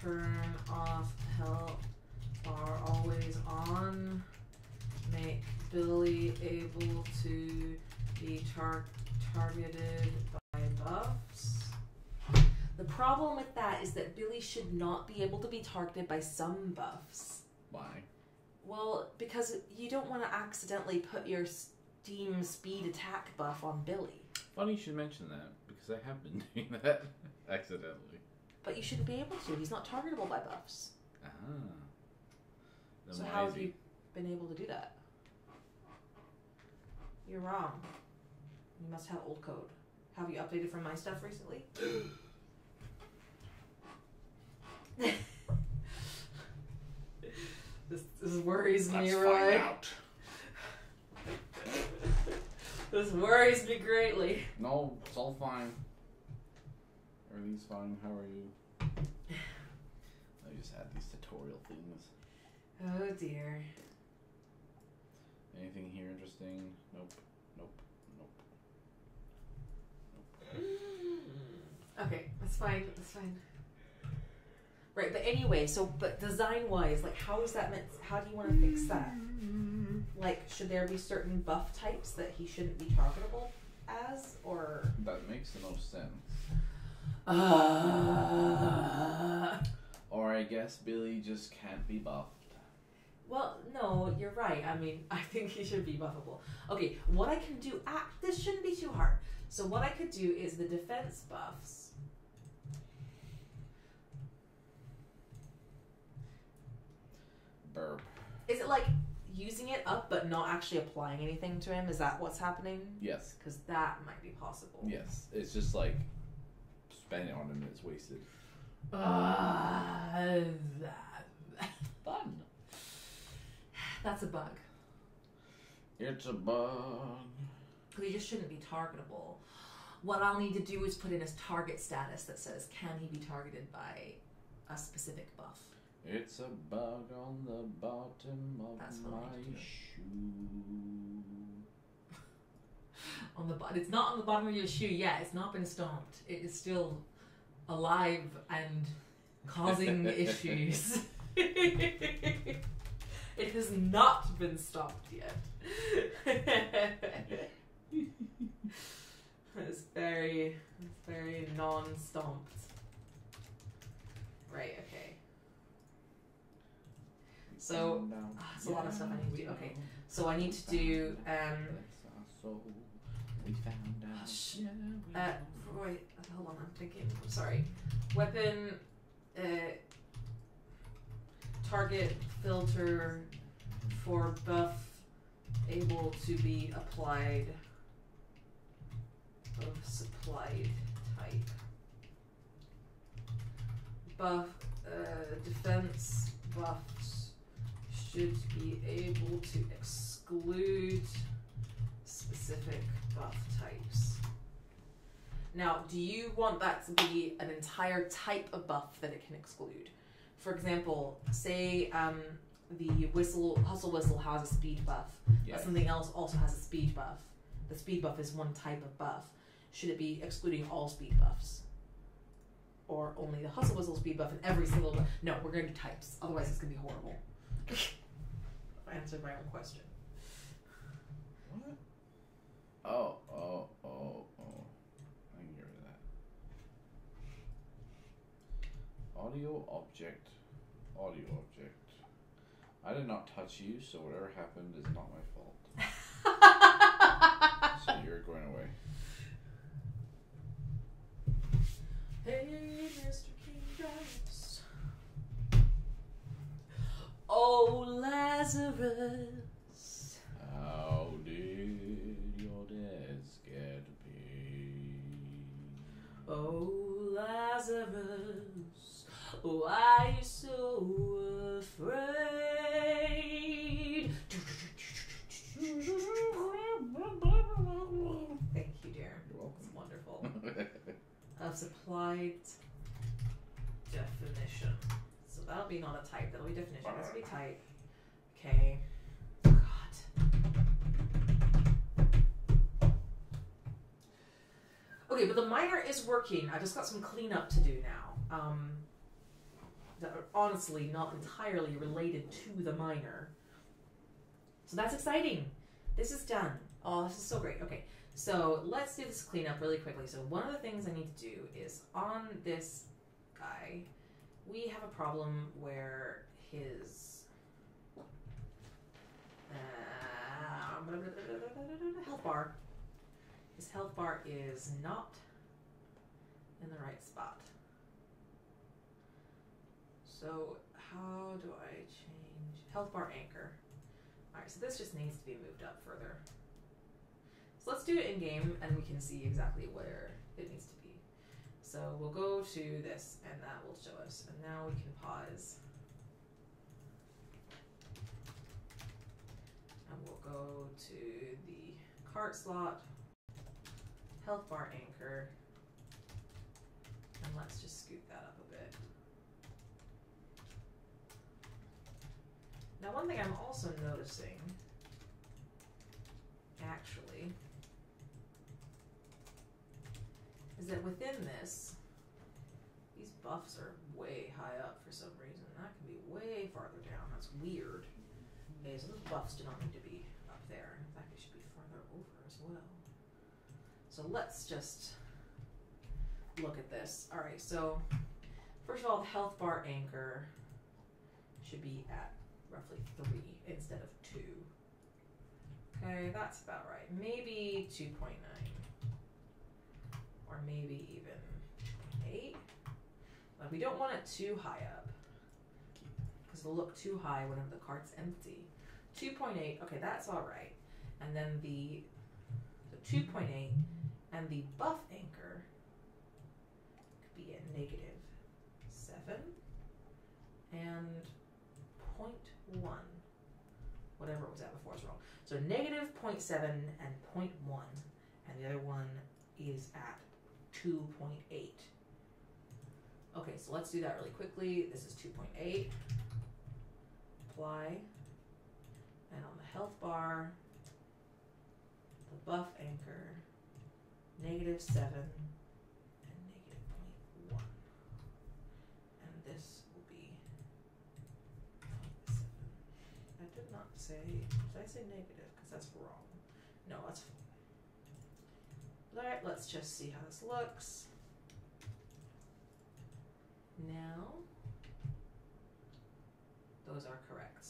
turn off health bar always on, make Billy able to be tar- targeted by buffs. The problem with that is that Billy should not be able to be targeted by some buffs. Why? Well, because you don't want to accidentally put your steam speed attack buff on Billy. Funny you should mention that because I have been doing that accidentally. But you shouldn't be able to. He's not targetable by buffs. Ah. Then so how have you been able to do that? You're wrong. You must have old code. Have you updated from my stuff recently? this, this worries me, Let's Roy. find out. This worries me greatly. No, it's all fine. Everything's fine. How are you? I just had these tutorial things. Oh dear. Anything here interesting? Nope. Nope. Nope. Okay, that's fine. That's fine. Right, but anyway, so but design wise, like how is that meant? How do you want to fix that? Like, should there be certain buff types that he shouldn't be targetable as, or? That makes the most sense. Uh, Or I guess Billy just can't be buffed. well, no, you're right. I mean, I think he should be buffable. Okay, what I can do? Ah, this shouldn't be too hard. So what I could do is the defense buffs. Burp. Is it like using it up but not actually applying anything to him? Is that what's happening? Yes. Because that might be possible. Yes. It's just like spending it on him and it's wasted. Uh, that, Fun. that's a bug. It's a bug. Because he just shouldn't be targetable. What I'll need to do is put in his target status that says, can he be targeted by a specific buff? It's a bug on the bottom of That's my need to do. shoe. On the bottom, it's not on the bottom of your shoe yet. It's not been stomped. It is still alive and causing issues. it has not been stopped yet. it's very, very non-stomped. Right. Okay. So, ah, it's a lot of stuff I need to do. Okay, So I need to do. Um, we found out. Sh- Uh. Wait, hold on, I'm thinking. I'm sorry. Weapon, uh, target filter for buff able to be applied of supplied type. Buff, uh, defense buffs should be able to exclude specific buff types. Now, do you want that to be an entire type of buff that it can exclude? For example, say um, the whistle hustle whistle has a speed buff, Yes. but something else also has a speed buff. The speed buff is one type of buff. Should it be excluding all speed buffs? Or only the hustle whistle speed buff and every single buff? No, we're going to do types. Otherwise, it's going to be horrible. I answered my own question. What? Oh, oh, oh, oh. I can get rid of that. Audio object. Audio object. I did not touch you, so whatever happened is not my fault. So you're going away. Hey, Mr. King Dice. Oh, Lazarus. How did your dad's get paid? Oh, Lazarus. Why are you so afraid? Thank you, dear. You're It's welcome. wonderful. of supplied that'll be not a type, that'll be definition. This will be type. Okay. God. Okay, but the miner is working. I just got some cleanup to do now. Um, that are honestly not entirely related to the miner. So that's exciting. This is done. Oh, this is so great. Okay, so let's do this cleanup really quickly. So one of the things I need to do is on this guy, we have a problem where his uh, health bar, his health bar is not in the right spot. So how do I change health bar anchor? All right, so this just needs to be moved up further. So let's do it in game and we can see exactly where it needs to so we'll go to this and that will show us. And now we can pause. And we'll go to the cart slot, health bar anchor, and let's just scoot that up a bit. Now, one thing I'm also noticing, actually, is that within this, these buffs are way high up for some reason. That can be way farther down. That's weird. Okay, so those buffs do not need to be up there. In fact, they should be farther over as well. So let's just look at this. Alright, so first of all, the health bar anchor should be at roughly three instead of two. Okay, that's about right. Maybe 2.9. Maybe even 8. But we don't want it too high up. Because it'll look too high whenever the cart's empty. 2.8, okay, that's alright. And then the so 2.8 and the buff anchor could be at negative 7 and 0.1. Whatever it was at before is wrong. So negative 0.7 and 0.1, and the other one is at 2.8. Okay, so let's do that really quickly. This is 2.8. Apply. And on the health bar, the buff anchor, negative 7 and negative 0.1. And this will be 0.7. I did not say, did I say negative? Because that's wrong. No, that's Alright, let's just see how this looks. Now, those are correct.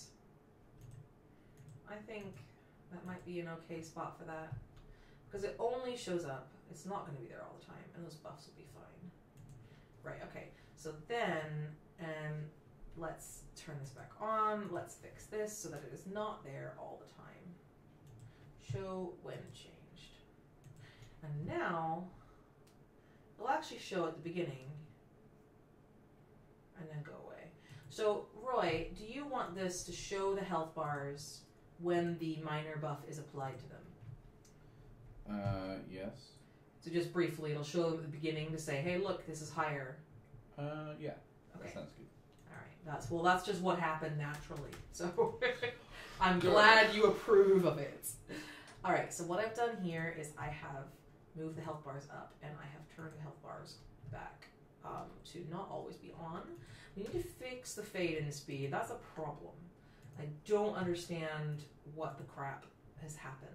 I think that might be an okay spot for that. Because it only shows up, it's not going to be there all the time, and those buffs will be fine. Right, okay. So then, and let's turn this back on. Let's fix this so that it is not there all the time. Show when changed. And now, it'll actually show at the beginning and then go away. So, Roy, do you want this to show the health bars when the miner buff is applied to them? Uh, yes. So, just briefly, it'll show them at the beginning to say, hey, look, this is higher. Uh, yeah. Okay. That sounds good. All right. That's well. That's just what happened naturally. So I'm glad you approve of it. All right. So what I've done here is I have moved the health bars up and I have turned the health bars back um, to not always be on. We need to fix the fade in speed. That's a problem. I don't understand what the crap has happened.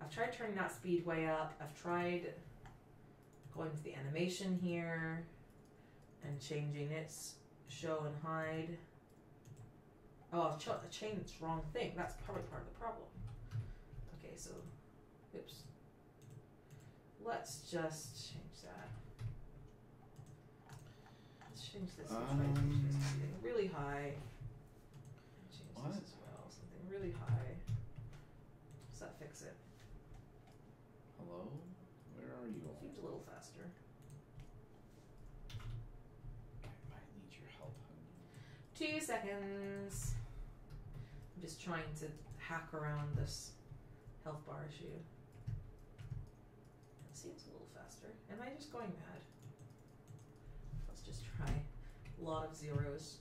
I've tried turning that speed way up. I've tried going to the animation here and changing its show and hide. Oh, I've ch- changed the wrong thing. That's probably part of the problem. Okay, so, oops. Let's just change that. Let's change this. Let's try to change this to Um, something really high. Change What? this as well. Something really high. Does that fix it? Hello? Where are you? Seems a little faster. I might need your help, honey. Two seconds. I'm just trying to hack around this health bar issue. It seems a little faster. Am I just going mad? Let's just try a lot of zeros.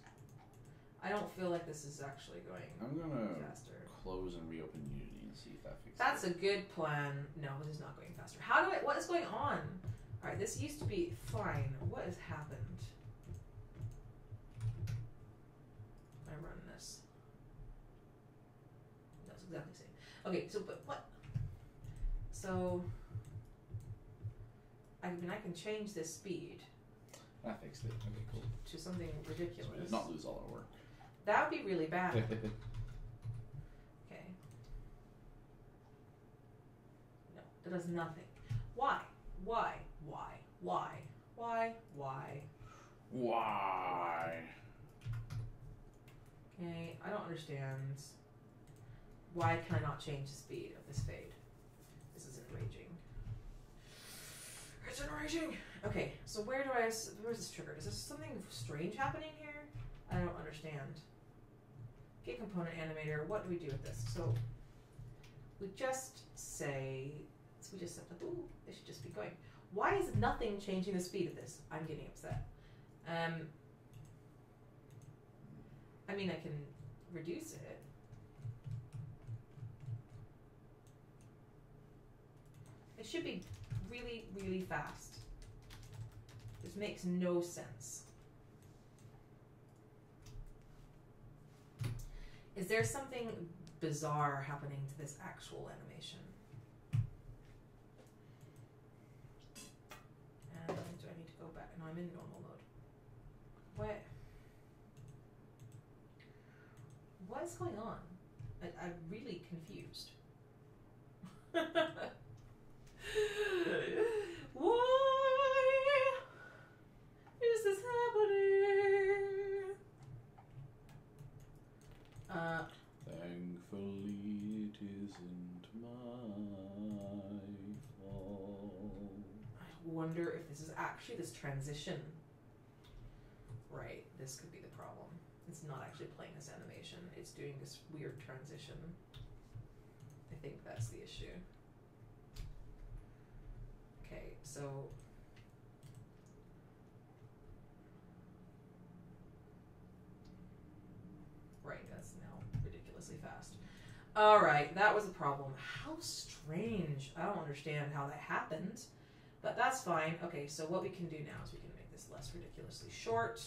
I don't feel like this is actually going I'm gonna faster. close and reopen Unity and see if that fixes That's it. a good plan. No, this is not going faster. How do I? What is going on? All right, this used to be fine. What has happened? I run this. That's exactly the same. Okay, so but what? So I mean, I can change this speed That fixed it. Okay, cool. to something So ridiculous. we did not lose all our work. That would be really bad. Okay. No, that does nothing. Why? Why? Why? Why? Why? Why? Why? Okay, I don't understand. Why can I not change the speed of this fade? This is enraging. It's enraging! Okay, so where do I? Where's this trigger? Is there something strange happening here? I don't understand. Get component animator. What do we do with this? So we just say. So we just said, ooh, they should just be going. Why is nothing changing the speed of this? I'm getting upset. Um, I mean, I can reduce it. It should be really, really fast. This makes no sense. Is there something bizarre happening to this actual animation? And do I need to go back? No, I'm in normal mode. What? What is going on? I, I'm really confused. Why is this happening? Thankfully, it isn't my fault. I wonder if this is actually this transition. Right, this could be the problem. It's not actually playing this animation, it's doing this weird transition. I think that's the issue. Okay, so. Right, that's now ridiculously fast. Alright, that was a problem. How strange. I don't understand how that happened. But that's fine. Okay, so what we can do now is we can make this less ridiculously short.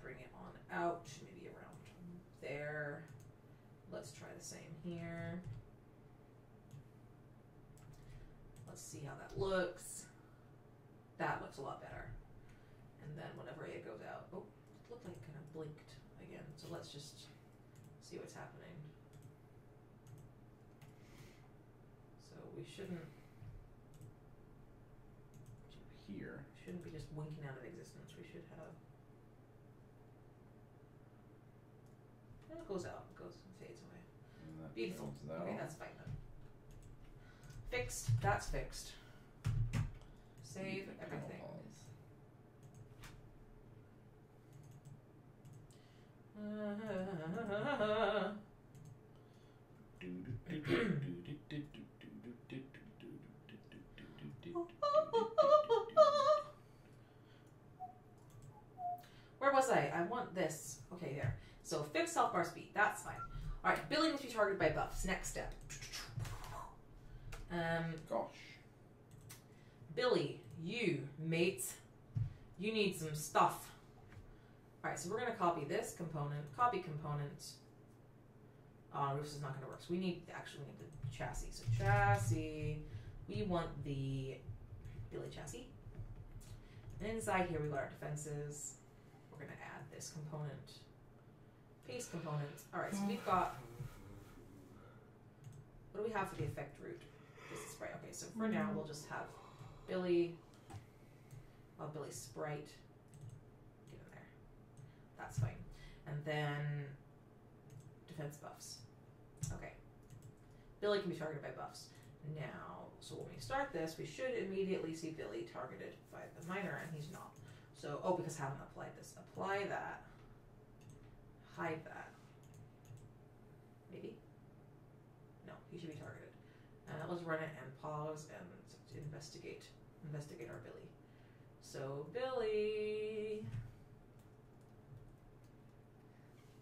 Bring it on out, maybe around there. Let's try the same here. Let's see how that looks. That looks a lot better. And then whenever it goes out, oh, it looked like it kind of blinked again. So let's just see what's happening. So we shouldn't Here. shouldn't be just winking out of existence. We should have. And it goes out, it goes and fades away. And that Beautiful. Okay, that's fine then. Fixed. That's fixed. Save everything. pause. Where was I? I want this. Okay, there. So fix health bar speed. That's fine. All right, Billy must be targeted by buffs. Next step. Um, Gosh. Billy, you mate, you need some stuff. All right, so we're gonna copy this component. Copy component. Uh, Rufus is not gonna work. So we need actually we need the chassis. So chassis. We want the Billy chassis. And inside here we got our defenses. We're gonna add this component. Paste component. All right, so we've got. What do we have for the effect root? This is sprite. Okay, so for now mm-hmm. we'll just have Billy. Well, Billy sprite. Get in there. That's fine. And then defense buffs. Okay. Billy can be targeted by buffs. Now, so when we start this, we should immediately see Billy targeted by the miner, and he's not. So, oh, because I haven't applied this. Apply that. Hide that. Maybe? No, he should be targeted. Uh, let's run it and pause and investigate. Investigate our Billy. So, Billy.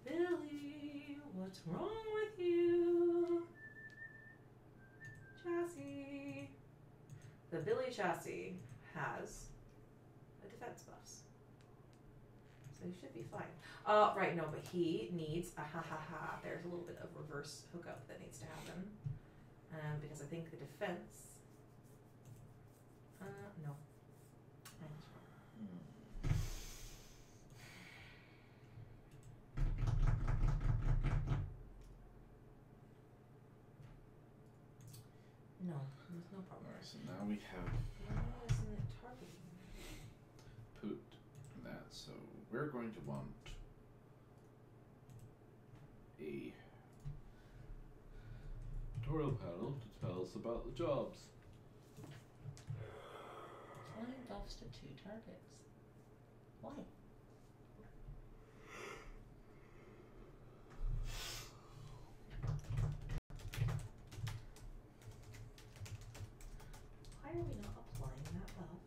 Billy, what's wrong with you? Chassis. The Billy chassis has defense buffs. So he should be fine. Uh, right, no, but he needs a ha ha ha. There's a little bit of reverse hookup that needs to happen. Um, because I think the defense. Uh, no. I was wrong. No, no problem. Alright, so now we have Why isn't it targeting? put that, so we're going to want a tutorial panel to tell us about the jobs. Flying buffs to two targets. Why? Why are we not applying that buff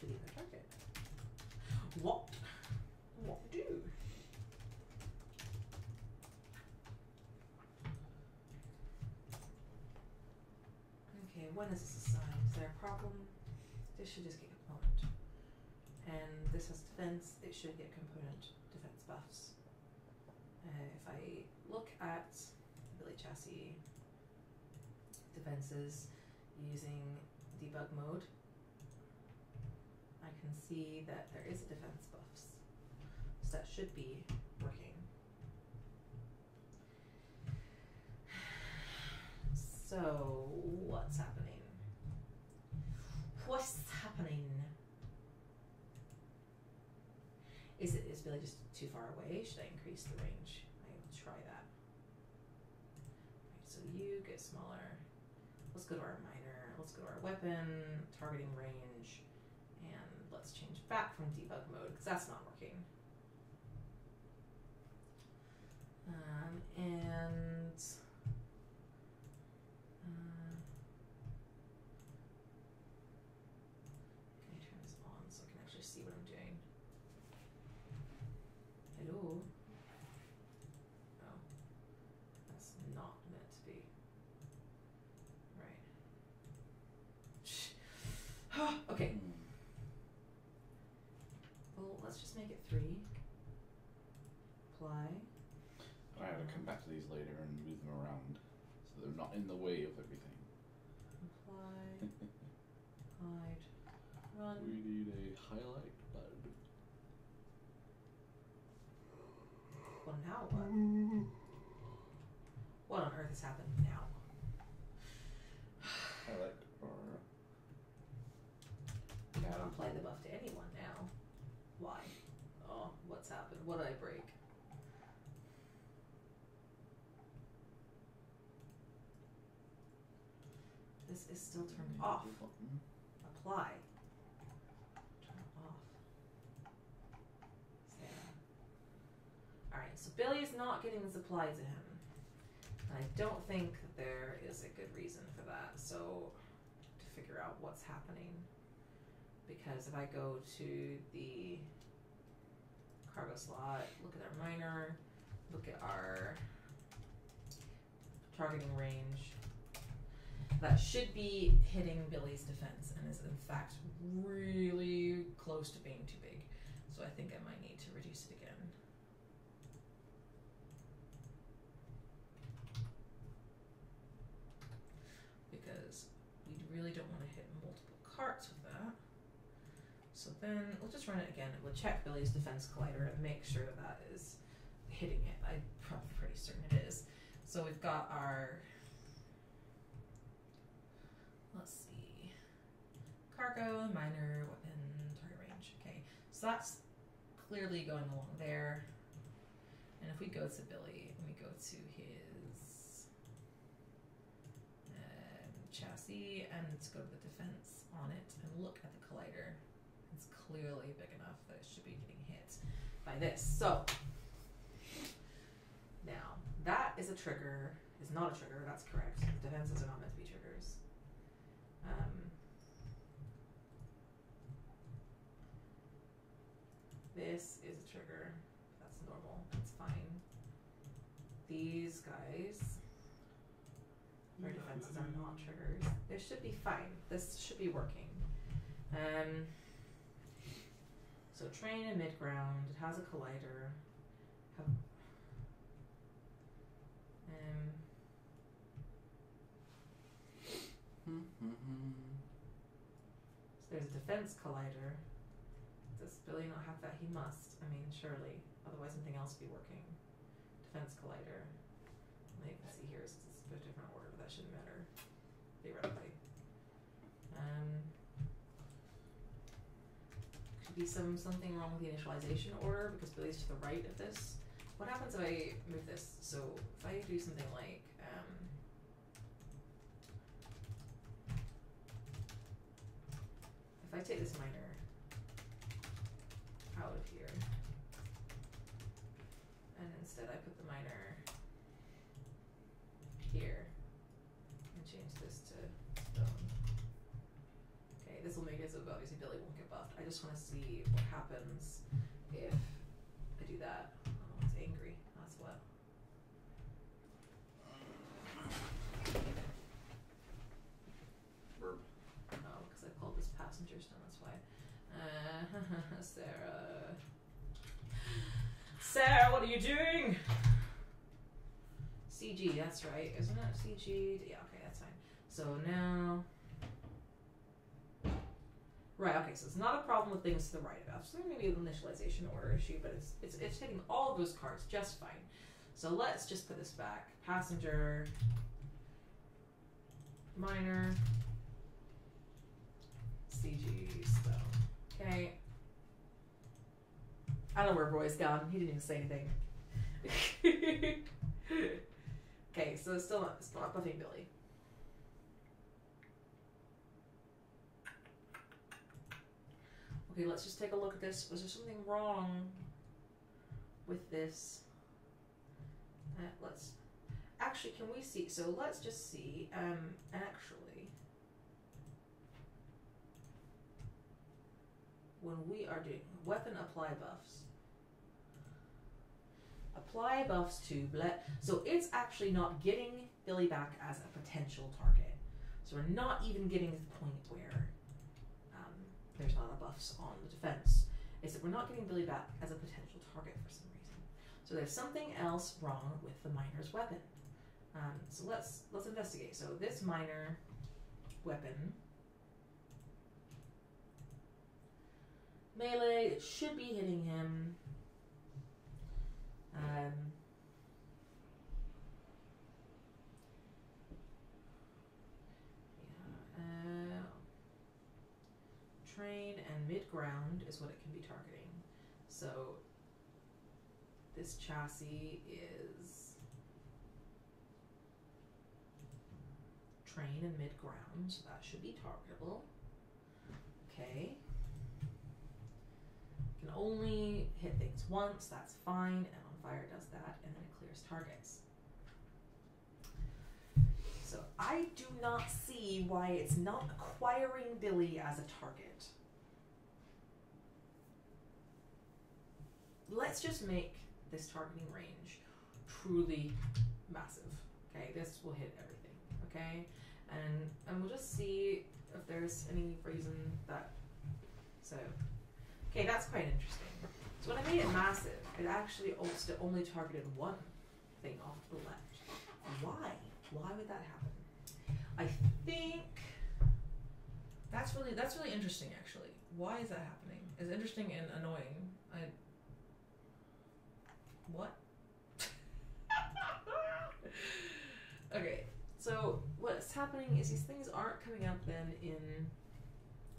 to the other target? What? What do? Okay, when is this assigned? Is there a problem? This should just get component. And this has defense, it should get component defense buffs. Uh, if I look at Billy Chassis defenses using debug mode, I can see that there is defense buffs. So that should be working. So what's happening? What's happening? Is it is Billy just too far away? Should I increase the range? I will try that. Right, so you get smaller. Let's go to our miner. Let's go to our weapon, targeting range, and let's change back from debug mode because that's not working. Um, and uh, can I turn this on so I can actually see what I'm doing? Hello. Oh, that's not meant to be. Right. okay. Well, let's just make it three. Apply. I have to come back to these later and move them around so they're not in the way of everything. Apply. hide. Run. we need a highlight button. Well, now what? What on earth has happened now? Highlight or You can't apply the buff to anyone now. Why? Oh, what's happened? What did I break? This is still turned off. Button. Mm-hmm. Apply. Turn off. Sarah. Alright, so Billy is not getting this applied to him. I don't think there is a good reason for that. So, to figure out what's happening. Because if I go to the cargo slot, look at our miner, look at our targeting range, that should be hitting Billy's defense and is in fact really close to being too big. So I think I might need to reduce it again. Because we really don't want to hit multiple carts with that. So then we'll just run it again. We'll check Billy's defense collider and make sure that, is hitting it. I'm probably pretty certain it is. So we've got our let's see. Cargo, miner, weapon, target range. Okay, so that's clearly going along there. And if we go to Billy and we go to his um, chassis and let's go to the defense on it and look at the collider, it's clearly big enough that it should be getting hit by this. So now that is a trigger. Is not a trigger. That's correct. Defenses are not meant to be triggers. This is a trigger. That's normal. That's fine. These guys, their defenses are not triggers. This should be fine. This should be working. Um, so train and mid ground. It has a collider. Have, um, So there's a defense collider. Billy not have that? He must. I mean, surely. Otherwise, something else would be working. Defense collider. only I can see here it's a different order, but that shouldn't matter theoretically. Um, could be some something wrong with the initialization order because Billy's to the right of this. What happens if I move this? So if I do something like um, if I take this miner out of here and instead I put the miner here and change this to stone. Okay, this will make it so obviously Billy won't get buffed. I just want to see what happens if I do that. Oh, it's angry. That's what. Burp. Oh, because I called this passenger stone. That's why. Uh, Sarah. Sarah, what are you doing? That's right, isn't it? CG. Yeah, okay, that's fine. So now. Right. Okay. So it's not a problem with things to the right of. So maybe an initialization order issue, but it's it's it's hitting all of those cards just fine. So let's just put this back. Passenger. Miner. CG stone. Okay. I don't know where Roy's gone. He didn't even say anything. okay, so it's still not, still not buffing Billy. Okay, let's just take a look at this. Was there something wrong with this? Uh, let's actually can we see? So let's just see. Um, actually, when we are doing weapon apply buffs, apply buffs to let. So it's actually not getting Billy back as a potential target. So we're not even getting to the point where um, there's not a buffs on the defense. It's that we're not getting Billy back as a potential target for some reason. So there's something else wrong with the miner's weapon. Um, so let's let's investigate. So this miner weapon melee should be hitting him. Um, yeah, uh, train and mid ground is what it can be targeting. So this chassis is train and mid ground, so that should be targetable. Okay. Can only hit things once, that's fine, and fire does that, and then it clears targets. So I do not see why it's not acquiring Billy as a target. Let's just make this targeting range truly massive. Okay, this will hit everything. Okay, and and we'll just see if there's any reason that. So, okay, that's quite interesting. So when I made it massive, it actually only targeted one thing off to the left. Why? Why would that happen? I think That's really that's really interesting actually. Why is that happening? It's interesting and annoying. I what? Okay, so what's happening is these things aren't coming up then in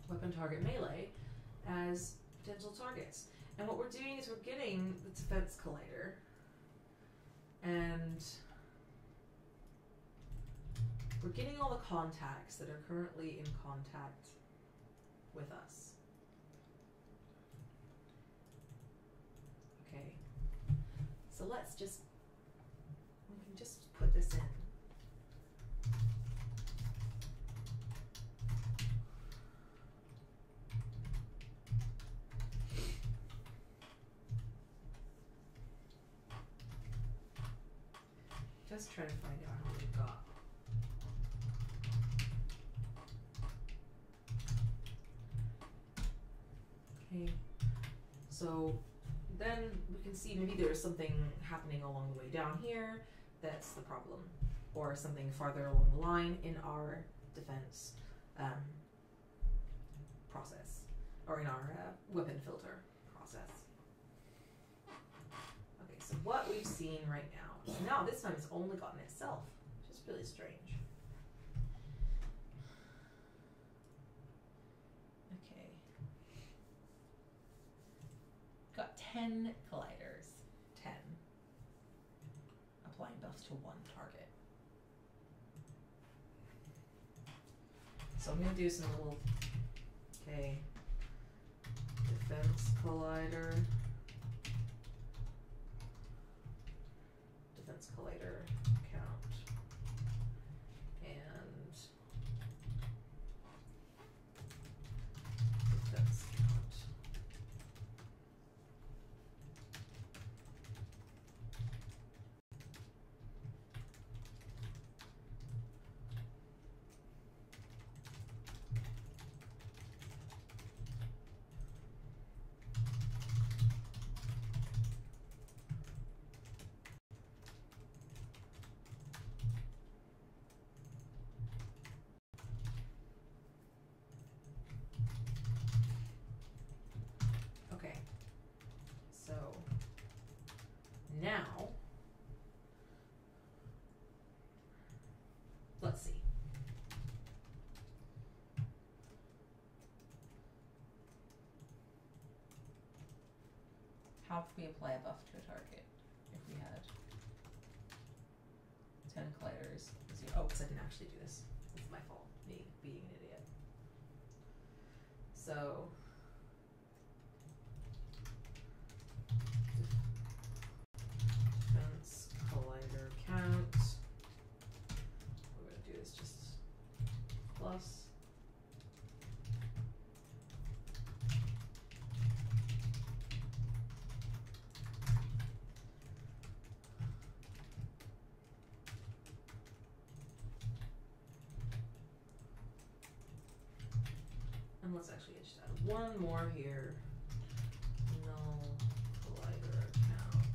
weapon target melee as potential targets. And what we're doing is we're getting the defense collider and we're getting all the contacts that are currently in contact with us. Okay. So let's just we can just put this in. Just try to find out how we got. Okay. So then we can see maybe there's something happening along the way down here that's the problem, or something farther along the line in our defense um, process, or in our uh, weapon filter process. Okay, so what we've seen right now, now this time it's only gotten itself, which is really strange. Okay. Got 10 colliders. 10. Applying buffs to one target. So I'm gonna do some little. Okay. Defense collider. Defense collider count. And. Defense count. Okay. So now let's see. How could we apply a buff to a target if we had 10 colliders? Oh, because I didn't actually do this. It's my fault. Me being an idiot. So defense collider count. We're gonna do this just plus. And let's actually just add one more here. Null collider count.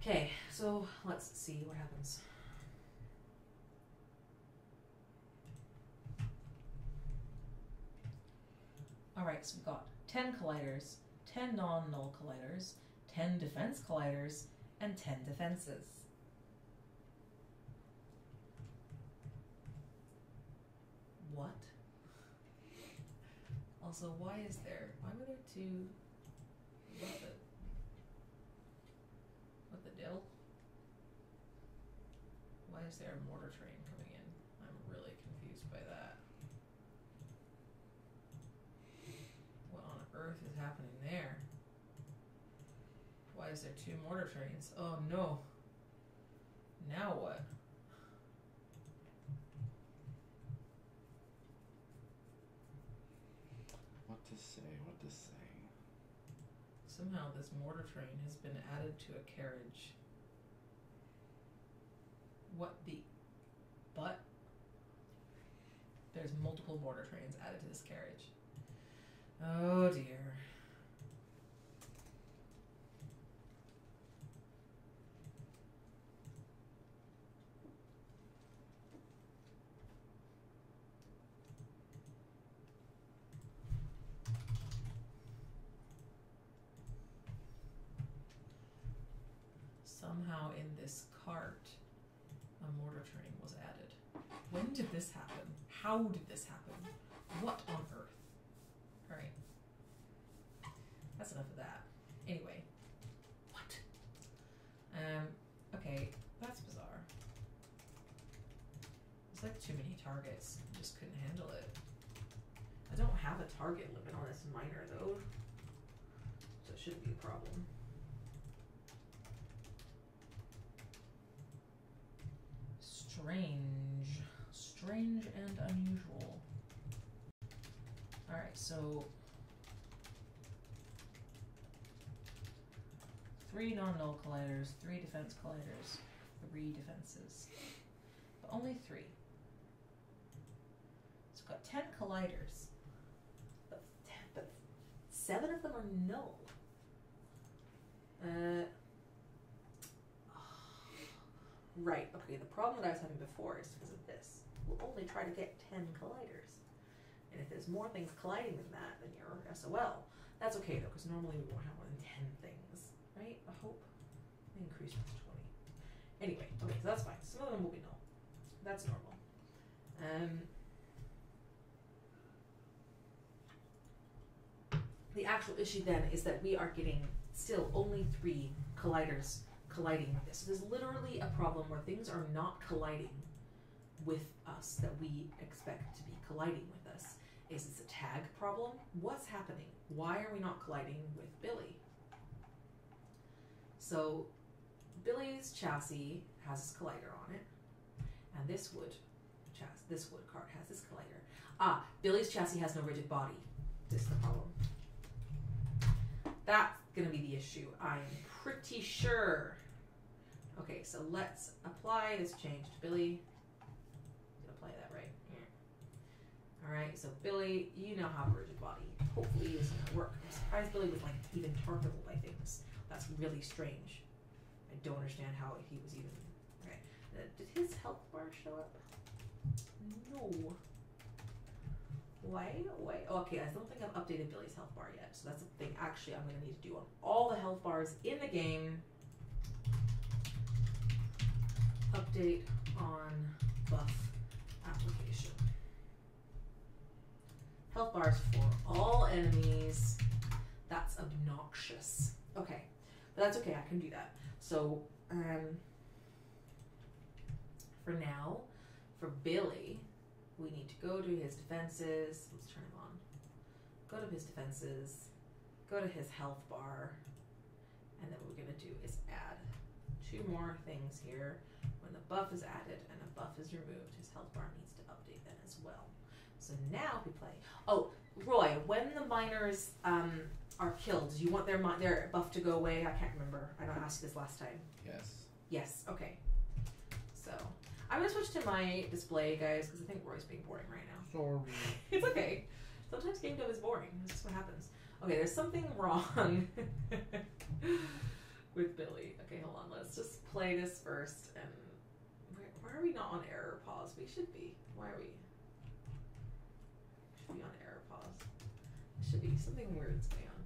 Okay, so let's see what happens. We've got 10 colliders, 10 non null colliders, 10 defense colliders, and 10 defenses. What? Also, why is there? Why were there two? What the? What the dill? Why is there a mortar train coming in? I'm really confused by that. What on earth is happening there? There two mortar trains? Oh no. Now what? What to say? What to say? Somehow this mortar train has been added to a carriage. What the but? There's multiple mortar trains added to this carriage. Oh dear. Somehow in this cart, a mortar train was added. When did this happen? How did this happen? What on earth? Alright. That's enough of that. Anyway. What? Um, okay, that's bizarre. It's like too many targets. I just couldn't handle it. I don't have a target limit on this miner though. So it shouldn't be a problem. Strange. Strange and unusual. Alright, so. Three non null colliders, three defense colliders, three defenses. But only three. So we've got ten colliders. But, but seven of them are null. Uh, Right. Okay. The problem that I was having before is because of this. We'll only try to get ten colliders, and if there's more things colliding than that, then you're SOL. That's okay though, because normally we won't have more than ten things, right? I hope. They increased it to twenty. Anyway, okay, so that's fine. Some of them will be null. That's normal. Um. The actual issue then is that we are getting still only three colliders colliding with this. So there's literally a problem where things are not colliding with us that we expect to be colliding with. Is this a tag problem? What's happening? Why are we not colliding with Billy? So Billy's chassis has this collider on it, and this wood this wood cart has this collider. Ah, Billy's chassis has no rigid body. This is the problem. That's gonna be the issue. I'm pretty sure. Okay, so let's apply this change to Billy. Did I apply that right? Alright, so Billy, you now have a rigid body. Hopefully is gonna work. I'm surprised Billy was like even targetable by things. That's really strange. I don't understand how he was even. Okay. Uh, did his health bar show up? No. Why? Why? Okay, I don't think I've updated Billy's health bar yet. So that's the thing actually I'm going to need to do on all the health bars in the game. Update on buff application. Health bars for all enemies. That's obnoxious. Okay, but that's okay. I can do that. So, um, for now, for Billy, we need to go to his defenses. Let's turn him on. Go to his defenses. Go to his health bar. And then what we're going to do is add two more things here. When the buff is added and a buff is removed, his health bar needs to update then as well. So now we play. Oh, Roy, when the miners um, are killed, do you want their their buff to go away? I can't remember. I don't ask you this last time. Yes. Yes. Okay. So I'm gonna switch to my display, guys, because I think Roy's being boring right now. Sorry. It's okay. Sometimes game dev is boring. That's just what happens. Okay, there's something wrong with Billy. Okay, hold on. Let's just play this first. And why, why are we not on error pause? We should be. Why are we? Be on pause. It should be something weird's going on.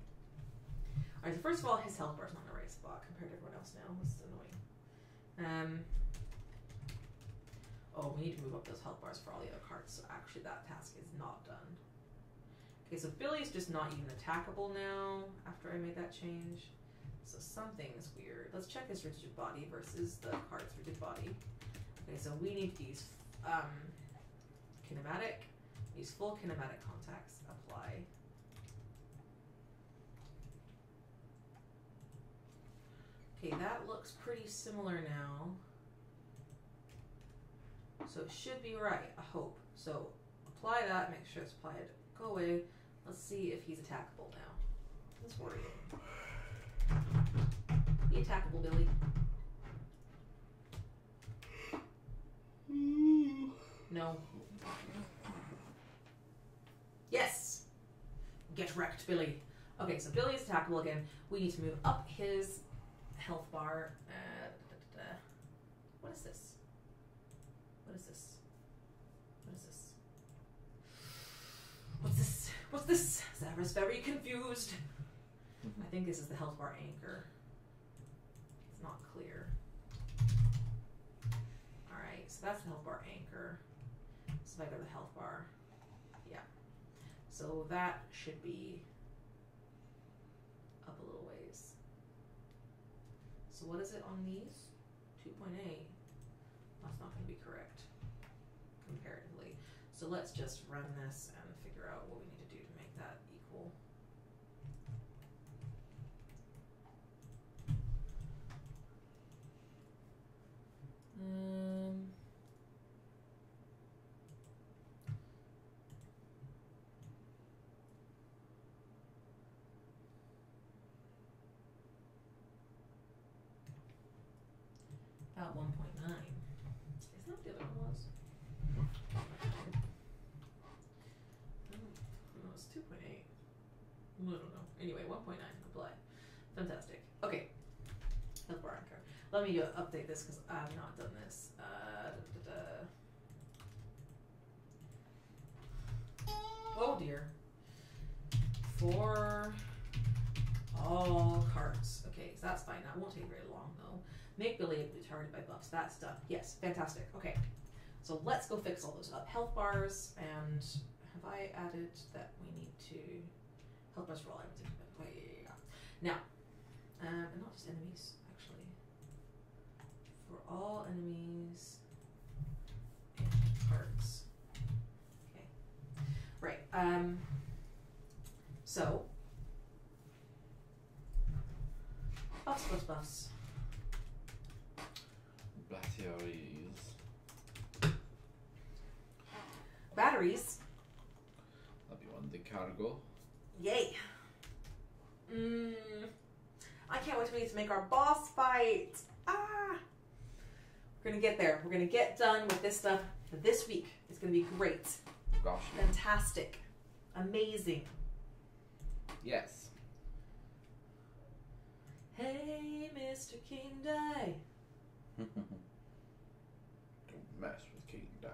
All right. So first of all, his health bar's not in the right spot compared to everyone else now. This is annoying. Um. Oh, we need to move up those health bars for all the other cards. So actually, that task is not done. Okay, so Billy's just not even attackable now after I made that change. So something's weird. Let's check his rigid body versus the card's rigid body. Okay, so we need to use um, kinematic. Use full kinematic contacts. Apply. Okay, that looks pretty similar now. So it should be right, I hope. So apply that, make sure it's applied. Go away. Let's see if he's attackable now. Let's worry. Be attackable, Billy. No. Yes! Get wrecked, Billy. Okay, so Billy is attackable again. We need to move up his health bar. Uh, da, da, da. What is this? What is this? What is this? What's this? What's this? Sarah's very confused. I think this is the health bar anchor. It's not clear. Alright, so that's the health bar anchor. So if I go to the health bar. So that should be up a little ways. So what is it on these? 2.8. That's not going to be correct comparatively. So let's just run this and figure out what we need to do to make that equal. Um, about 1.9. Is that what the other one was? No, it's 2.8. I don't know. Anyway, 1.9 apply. Fantastic. Okay. Health bar anchor. Let me uh, update this because I've not done this. Uh, da, da, da. Oh dear. For all cards. Okay, so that's fine. That won't take very long though. Make to be targeted by buffs. That's done. Yes, fantastic. Okay. So let's go fix all those up. Health bars and have I added that we need to help us roll yeah. Now, um, and not just enemies all enemies and cards. Okay. Right. Um. So buffs, buffs, buffs. Batteries. Batteries. That'll be one. The cargo. Yay. Mm, I can't wait to make our boss fight. Ah. We're gonna get there. We're gonna get done with this stuff this week. It's gonna be great. Gosh. Fantastic. Amazing. Yes. Hey, Mr. King Dice. Don't mess with King Dice.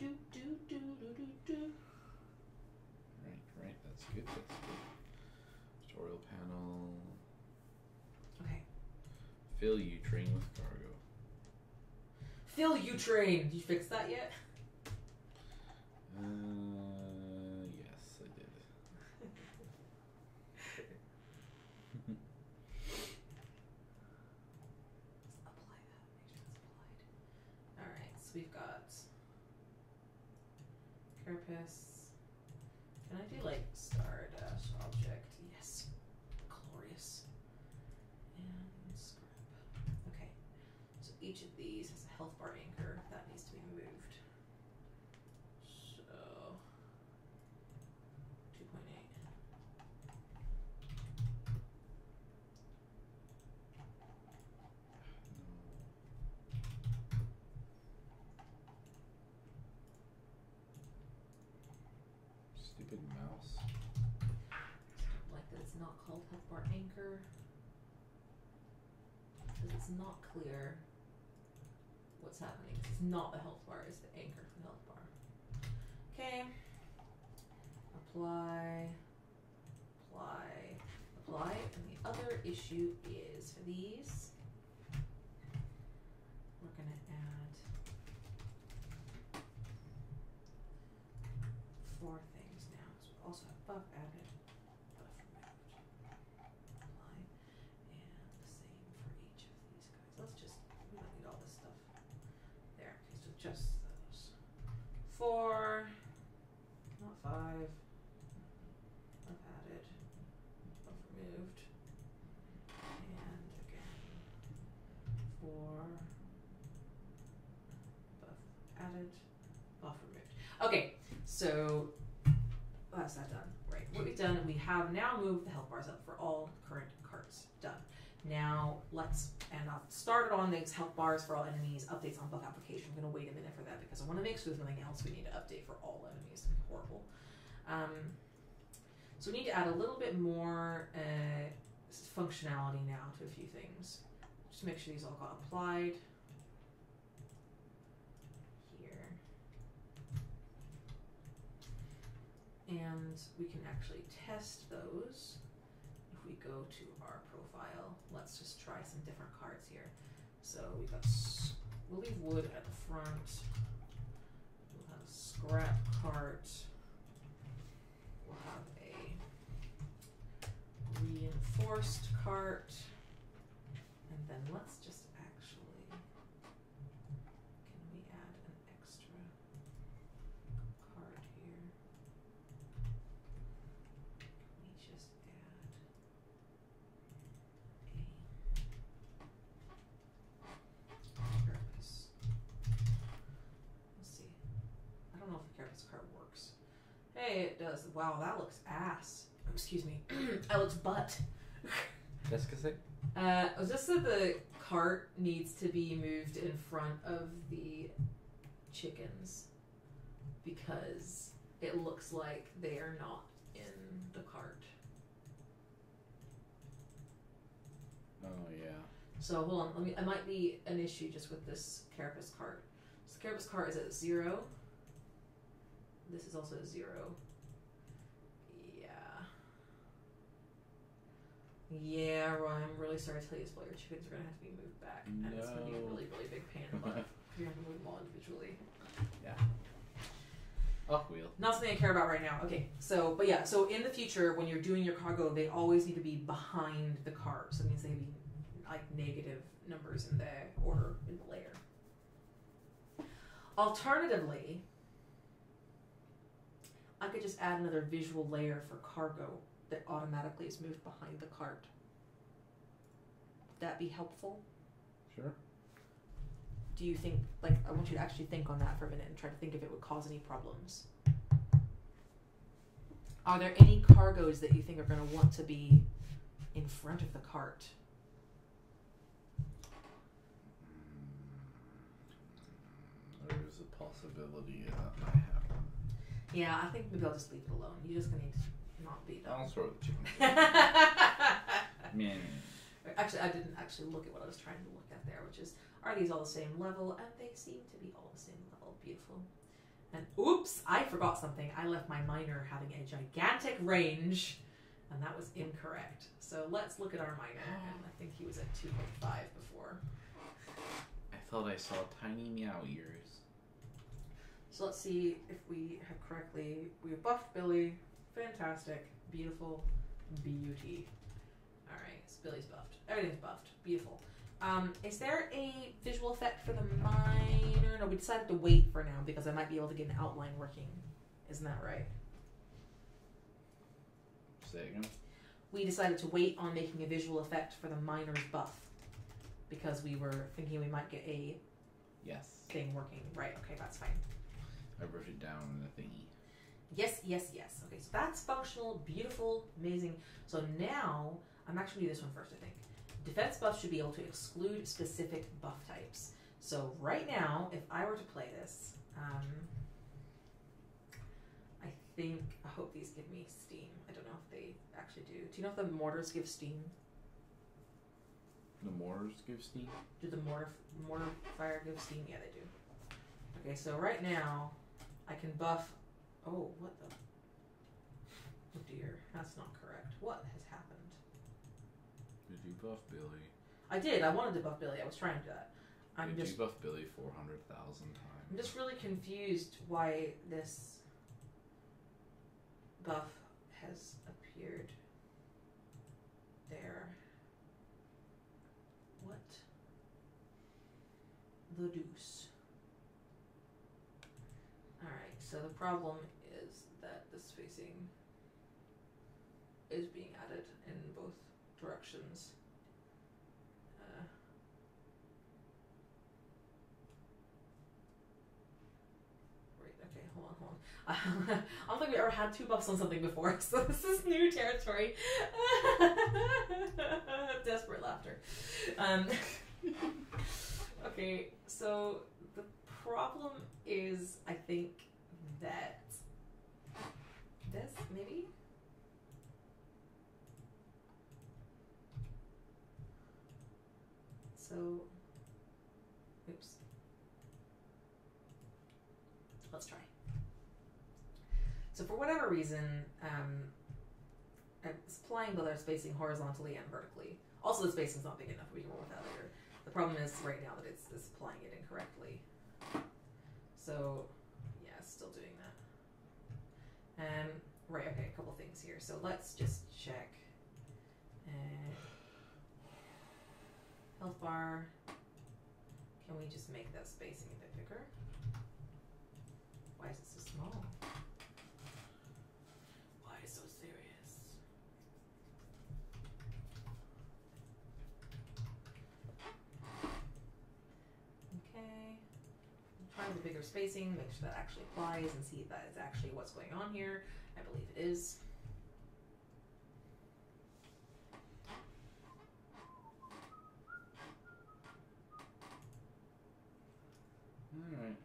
Do, do, do, do, do, do. Right, right. That's good. That's good. Tutorial panel. Okay. Fill you train with cargo. Phil, you train. Did you fix that yet? Uh, It's not the health bar, it's the anchor for the health bar. Okay. Apply, apply, apply. And the other issue is for these, we're going to add 4,000. So that's that done. Right. What we've done, we have now moved the health bars up for all current cards. Done. Now let's and I've started on these health bars for all enemies, updates on buff application. I'm gonna wait a minute for that because I want to make sure there's nothing else we need to update for all enemies. Horrible. Um, so we need to add a little bit more uh, functionality now to a few things. Just to make sure these all got applied. Here. And we can actually test those if we go to our profile. Let's just try some different cards here. So we've got, we'll leave wood at the front. We'll have a scrap cart. We'll have a reinforced cart. And then let's just actually, can we add an extra card here? Can we just add a carapace? Let's see. I don't know if the carapace card works. Hey. Wow, that looks ass. Excuse me. that looks butt. Jessica say? Uh, it was just that the cart needs to be moved in front of the chickens because it looks like they are not in the cart. Oh yeah. So hold on, let me. It might be an issue just with this carapace cart. So carapace cart is at zero. This is also zero. Yeah. Yeah, Ryan, I'm really sorry to tell you this, but your chickens are gonna have to be moved back, and it's gonna be a No. really, really big pain in the butt. Gonna have to move them all individually. Yeah. Oh wheel. Not something I care about right now. Okay, so but yeah, so in the future when you're doing your cargo, they always need to be behind the cart. So it means they be like negative numbers in the order in the layer. Alternatively, I could just add another visual layer for cargo that automatically is moved behind the cart. Would that be helpful? Sure. Do you think like I want you to actually think on that for a minute and try to think if it would cause any problems? Are there any cargoes that you think are going to want to be in front of the cart? Mm, there's a possibility that might happen. Yeah, I think maybe I'll just leave it alone. You're just gonna need to not be I'll throw the chicken. Actually, I didn't actually look at what I was trying to look at there, which is are these all the same level? And they seem to be all the same level. Beautiful. And oops, I forgot something. I left my miner having a gigantic range, and that was incorrect. So let's look at our miner. And I think he was at 2.5 before. I thought I saw tiny meow ears. So let's see if we have correctly. We have buffed Billy. Fantastic. Beautiful. Beauty. Alright, so Billy's buffed. Everything's buffed. Beautiful. Um, is there a visual effect for the miner? No, we decided to wait for now because I might be able to get an outline working. Isn't that right? Say again. We decided to wait on making a visual effect for the miner's buff because we were thinking we might get a Yes. thing working. Right, okay, that's fine. I wrote it down in the thingy. Yes, yes, yes. Okay, so that's functional, beautiful, amazing. So now I'm actually gonna do this one first, I think. Defense buffs should be able to exclude specific buff types. So right now, if I were to play this, um, I think I hope these give me steam. I don't know if they actually do. Do you know if the mortars give steam? The mortars give steam. Do the mortar mortar fire give steam? Yeah, they do. Okay, so right now, I can buff. Oh, what the? Oh dear, that's not correct. What has happened? Did you buff Billy? I did. I wanted to buff Billy. I was trying to do that. I'm Did just. you buff Billy four hundred thousand times? I'm just really confused why this buff has appeared there. What? The deuce. Alright, so the problem is that the spacing is being added in both directions. Uh, Right, okay, hold on, hold on. I don't think we ever had two buffs on something before, so this is new territory. Desperate laughter. Um, okay, so the problem is, I think, that this, maybe? So, oops. Let's try. So for whatever reason, um, I'm supplying the letter spacing horizontally and vertically. Also, the spacing's not big enough. We can roll with that later. The problem is right now that it's, it's applying it incorrectly. So, yeah, still doing that. Um, right. Okay, a couple things here. So let's just check. Health bar. Can we just make that spacing a bit bigger? Why is it so small? Why is it so serious? Okay. Try the bigger spacing, make sure that actually applies and see if that is actually what's going on here. I believe it is. All right.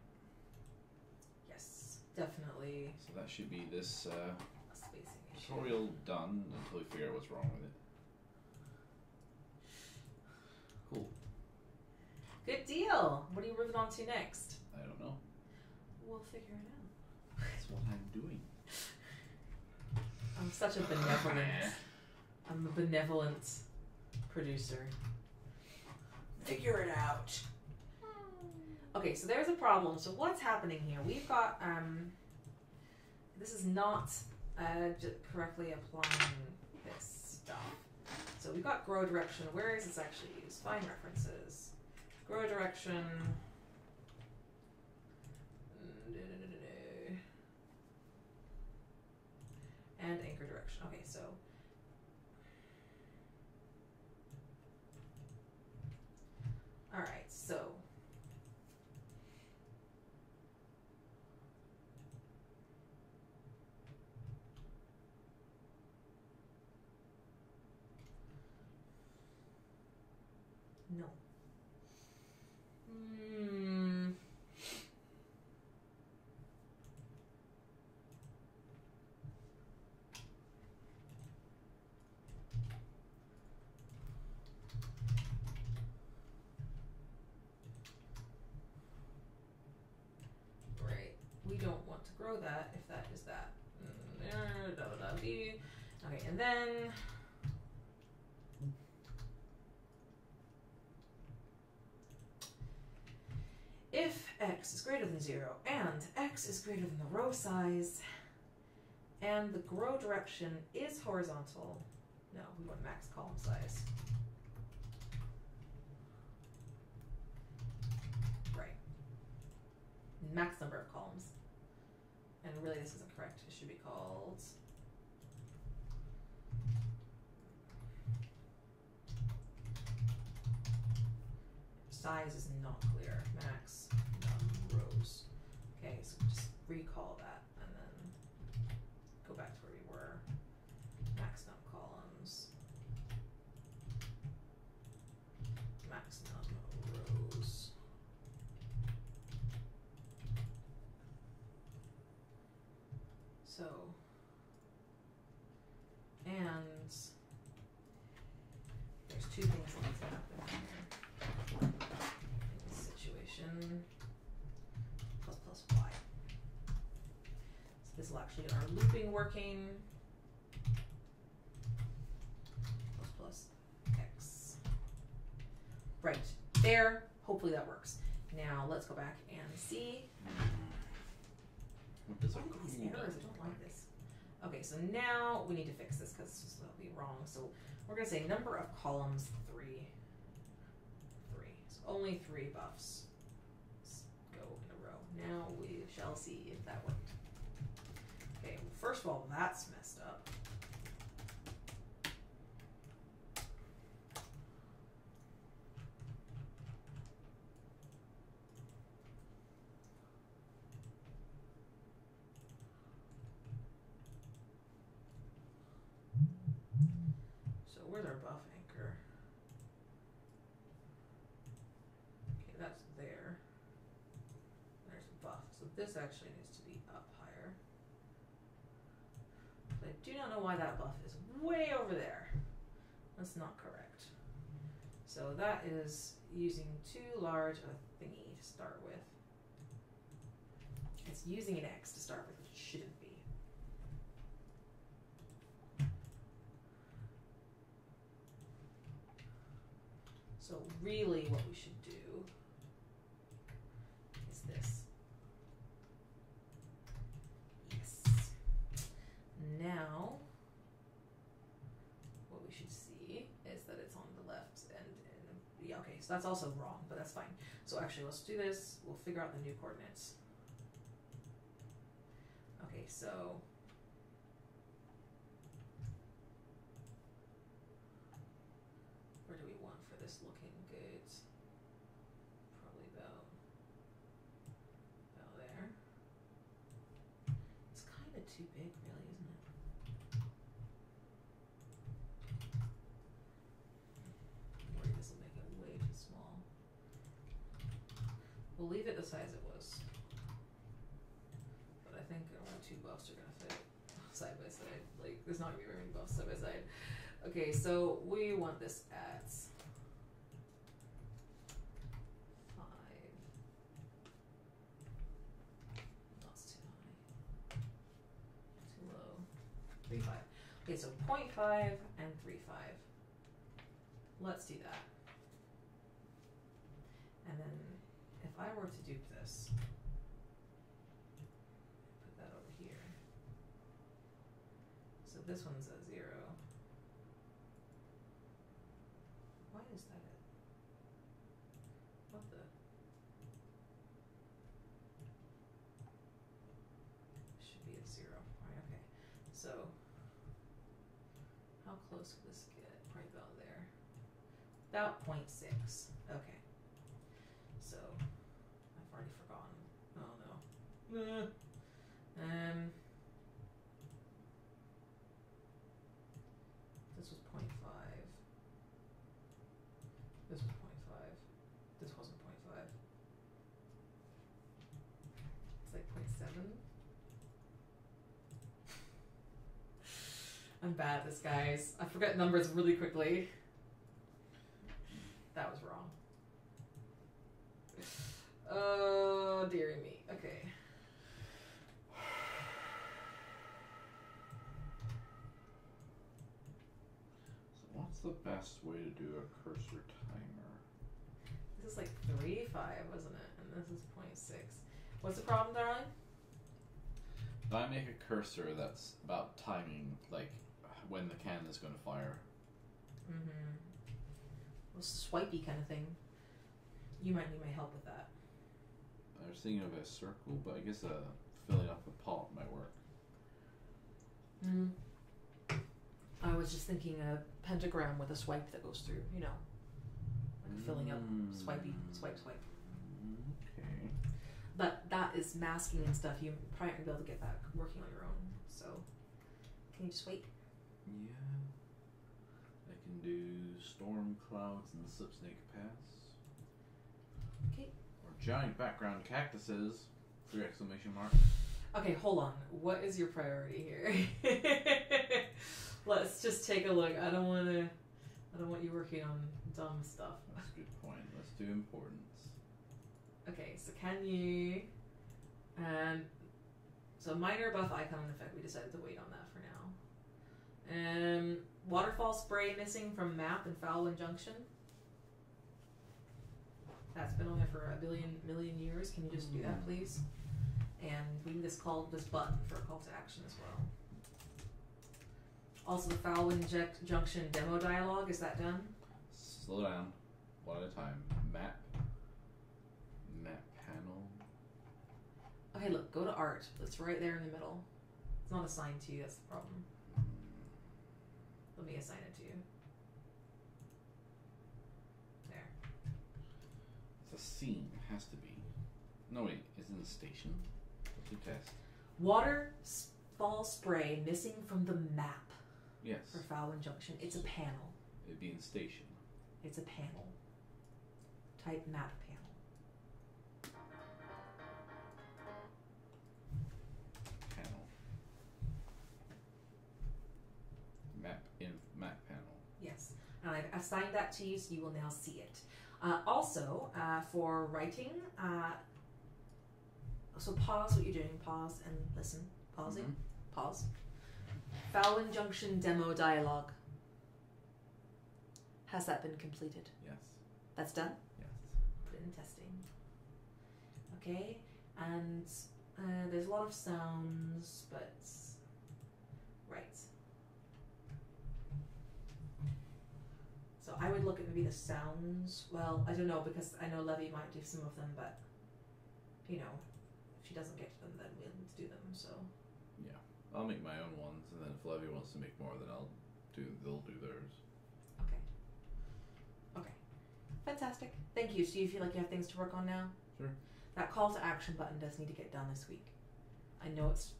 Yes, definitely So that should be this uh, a spacing issue. tutorial done until we figure out what's wrong with it. Cool. Good deal. What are you moving on to next? I don't know. We'll figure it out. That's what I'm doing. I'm such a benevolent. I'm a benevolent producer. Figure it out. Okay, so there's a problem. So what's happening here? We've got um. This is not uh, correctly applying this stuff. So we've got grow direction. Where is this actually used? Find references. Grow direction. And anchor direction. Okay, so All right, so no. Hmm. Right. We don't want to grow that if that is that. Mm. Okay, and then. If x is greater than 0 and x is greater than the row size and the grow direction is horizontal, no, we want max column size. Right. Max number of columns. And really, this isn't correct. It should be called. Size is not clear. Max num rows. Okay, so just recall that and then go back to where we were. Max num columns. Max num rows. So, and there's two things that need to happen here. In this situation, plus plus y. So this will actually get our looping working. Plus plus x. Right, there, hopefully that works. Now let's go back and see What does why these errors? I don't like this. Okay, so now we need to fix this because it'll be wrong. So we're gonna say number of columns three. Three. So only three buffs s- go in a row. Now we shall see if that worked. Okay, well, first of all, that's messed up. Where's our buff anchor? Okay, that's there. There's a buff. So this actually needs to be up higher. But I do not know why that buff is way over there. That's not correct. So that is using too large a thingy to start with. It's using an X to start with, which it shouldn't be. So really what we should do is this. Yes. Now what we should see is that it's on the left and, and yeah, okay, so that's also wrong, but that's fine. So actually let's do this. We'll figure out the new coordinates. Okay, so where do we want for this looking good? Probably about about there. It's kind of too big, really, isn't it? I'm worried this will make it way too small. We'll leave it the size it was. But I think only two buffs are gonna fit side by side. Like, there's not gonna be very many buffs side by side. Okay, so we want this at Okay, so 0.5 and 3.5. Let's do that. And then if I were to dupe this, put that over here. So this one's a zero. Why is that it? What the? Should be a zero. Right, okay. So how close could this get? Probably about there. About 0.6. Okay. So I've already forgotten. Oh no. Eh. Uh, um this was 0.5. This was 0.5. This wasn't 0.5. It's like 0.7. I'm bad at this, guys. I forget numbers really quickly. That was wrong. Uh, oh, dearie me. Okay. So what's the best way to do a cursor timer? This is like 3, 5, wasn't it? And this is 0.6. What's the problem, darling? If I make a cursor that's about timing, like when the cannon is going to fire. Mm-hmm. Well, swipey kind of thing. You might need my help with that. I was thinking of a circle, but I guess uh, filling up a pot might work. Mm. I was just thinking a pentagram with a swipe that goes through, you know. Like filling up, swipey, swipe, swipe. Okay. But that is masking and stuff. You probably aren't gonna be able to get that working on your own. So, can you just wait? Yeah. I can do storm clouds and slipsnake pass. Okay. Or giant background cactuses. Three exclamation mark. Okay, hold on. What is your priority here? Let's just take a look. I don't want to. I don't want you working on dumb stuff. That's a good point. Let's do importance. Okay, so can you? Um, so miner buff icon effect. We decided to wait on that. Um, waterfall spray missing from map and Fallon Junction. That's been on there for a billion million years. Can you just do that, please? And we can just call this button for a call to action as well. Also, the Jec- Junction demo dialogue is that done? Slow down. One at a time. Map. Map panel. Okay, look, go to art. It's right there in the middle. It's not assigned to you. That's the problem. Let me assign it to you. There. It's a scene. It has to be. No wait. It's in the station. Do test. Waterfall spray missing from the map Yes. for Fallon Junction. It's a panel. It'd be in station. It's a panel. Type map I've assigned that to you, so you will now see it. Uh, also, uh, for writing, uh, so pause what you're doing. Pause and listen. Pausing. Mhm. Pause. Fallon Junction demo dialogue. Has that been completed? Yes. That's done? Yes. Put it in testing. Okay, and uh, there's a lot of sounds, but. Right. So I would look at maybe the sounds. Well, I don't know because I know Levy might do some of them, but. You know, if she doesn't get to them, then we'll do them, so. Yeah, I'll make my own ones, and then if Levy wants to make more, then I'll do. They'll do theirs. Okay. Okay. Fantastic. Thank you. So you feel like you have things to work on now? Sure. That call to action button does need to get done this week. I know it's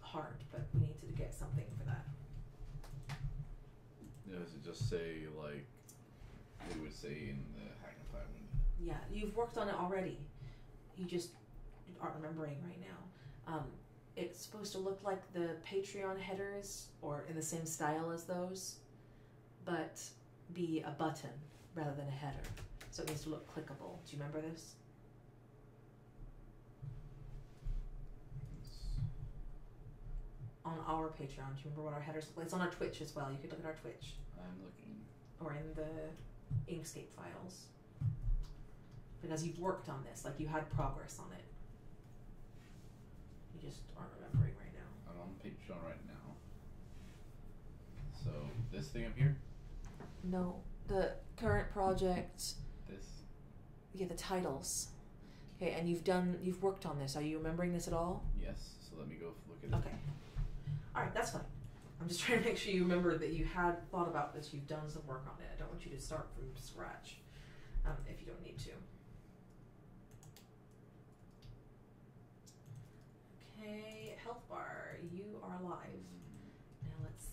hard, but we need to get something for that. Yeah, does it just say like would say in the Hackify one? Yeah, you've worked on it already. You just aren't remembering right now. Um, it's supposed to look like the Patreon headers or in the same style as those, but be a button rather than a header. So it needs to look clickable. Do you remember this? On our our Patreon. Do you remember what our headers? look like? It's on our Twitch as well. You could look at our Twitch I'm looking. or in the Inkscape files because you've worked on this. Like you had progress on it. You just aren't remembering right now. I'm on Patreon right now. So this thing up here, No, the current project. this. Yeah, the titles. Okay, and you've done. You've worked on this. Are you remembering this at all? Yes. So let me go look at it. Okay. All right, that's fine. I'm just trying to make sure you remember that you had thought about this. You've done some work on it. I don't want you to start from scratch um, if you don't need to. Okay, health bar. You are alive. Now let's see.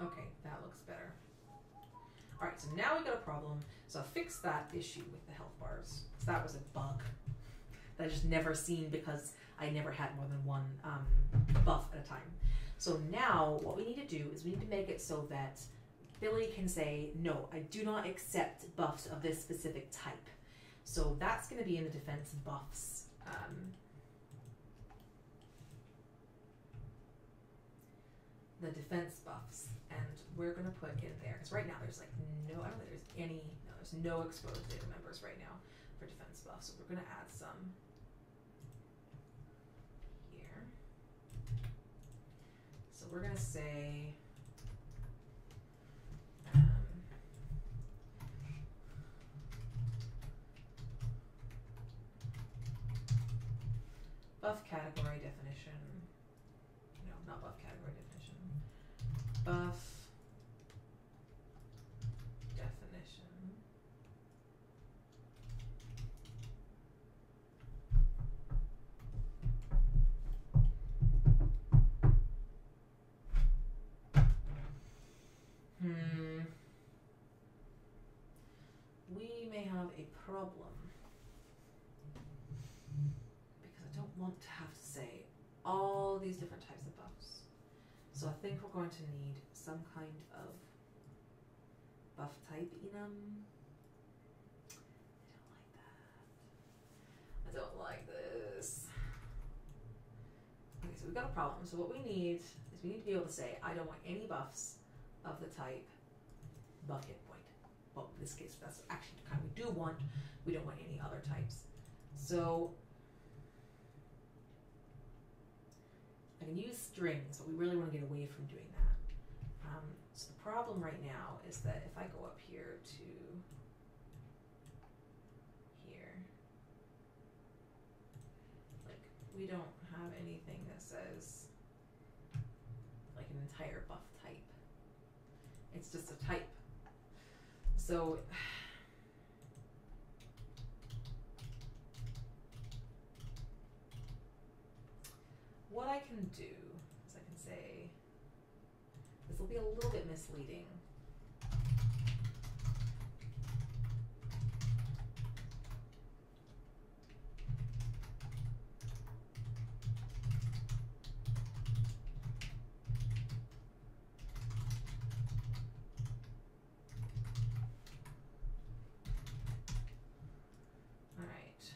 Okay, that looks better. Alright, so now we got a problem. So I fixed that issue with the health bars. So that was a bug that I just never seen because I never had more than one um, buff at a time. So now what we need to do is we need to make it so that Billy can say, no, I do not accept buffs of this specific type. So that's going to be in the defense buffs. Um, the defense buffs, and we're going to put in there because right now there's like no, I don't think there's any, no, there's no exposed data members right now for defense buffs. So we're going to add some here. So we're going to say. Um, buff category definition. No, not buff category definition. Buff So I think we're going to need some kind of buff type enum. I don't like that. I don't like this. Okay, so we've got a problem. So what we need is we need to be able to say, I don't want any buffs of the type hit point. Well, in this case, that's actually the kind we do want. We don't want any other types. So I can use strings, but we really want to get away from doing that. Um, so the problem right now is that if I go up here to here, like we don't have anything that says like an entire buff type. It's just a type. So what I can do is I can say this will be a little bit misleading. All right.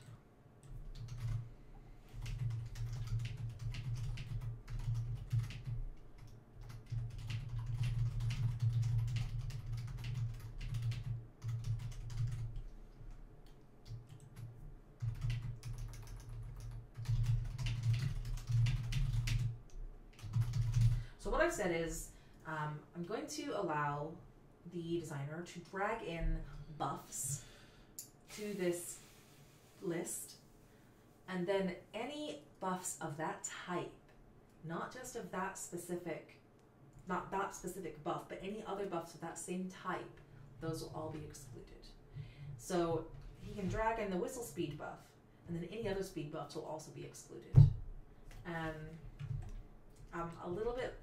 So what I've said is um, I'm going to allow the designer to drag in buffs to this list, and then any buffs of that type, not just of that specific, not that specific buff, but any other buffs of that same type, those will all be excluded. So he can drag in the whistle speed buff, and then any other speed buffs will also be excluded. And I'm a little bit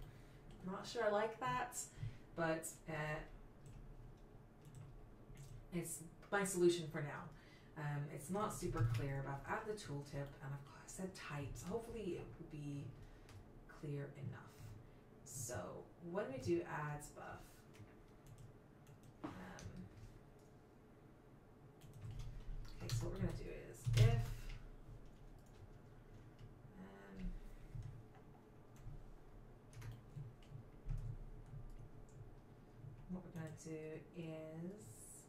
not sure I like that, but uh, it's my solution for now. Um, it's not super clear, but I've added the tooltip and I've said types. Hopefully, it will be clear enough. So when we do adds buff, um, okay, so what we're gonna do is if um, what we're gonna do is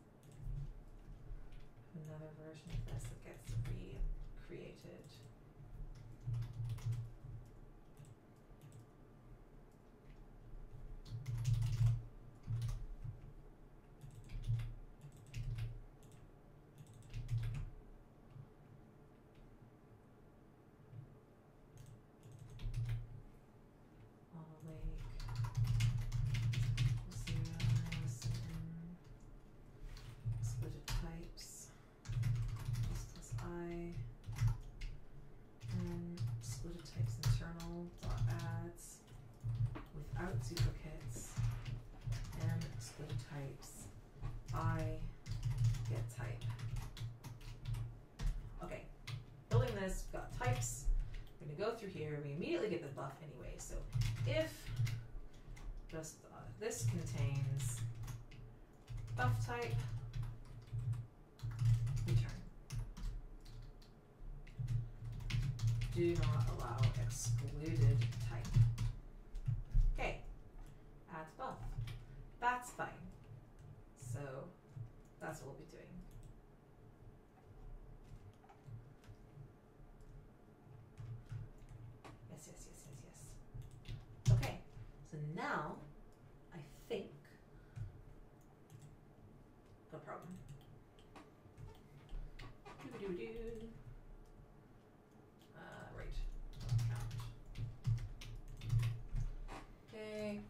another version of this that gets recreated. That's what we'll be doing. Yes, yes, yes, yes, yes. Okay, so now I think no problem. Doo-doo-doo. Uh, right. Count. Okay.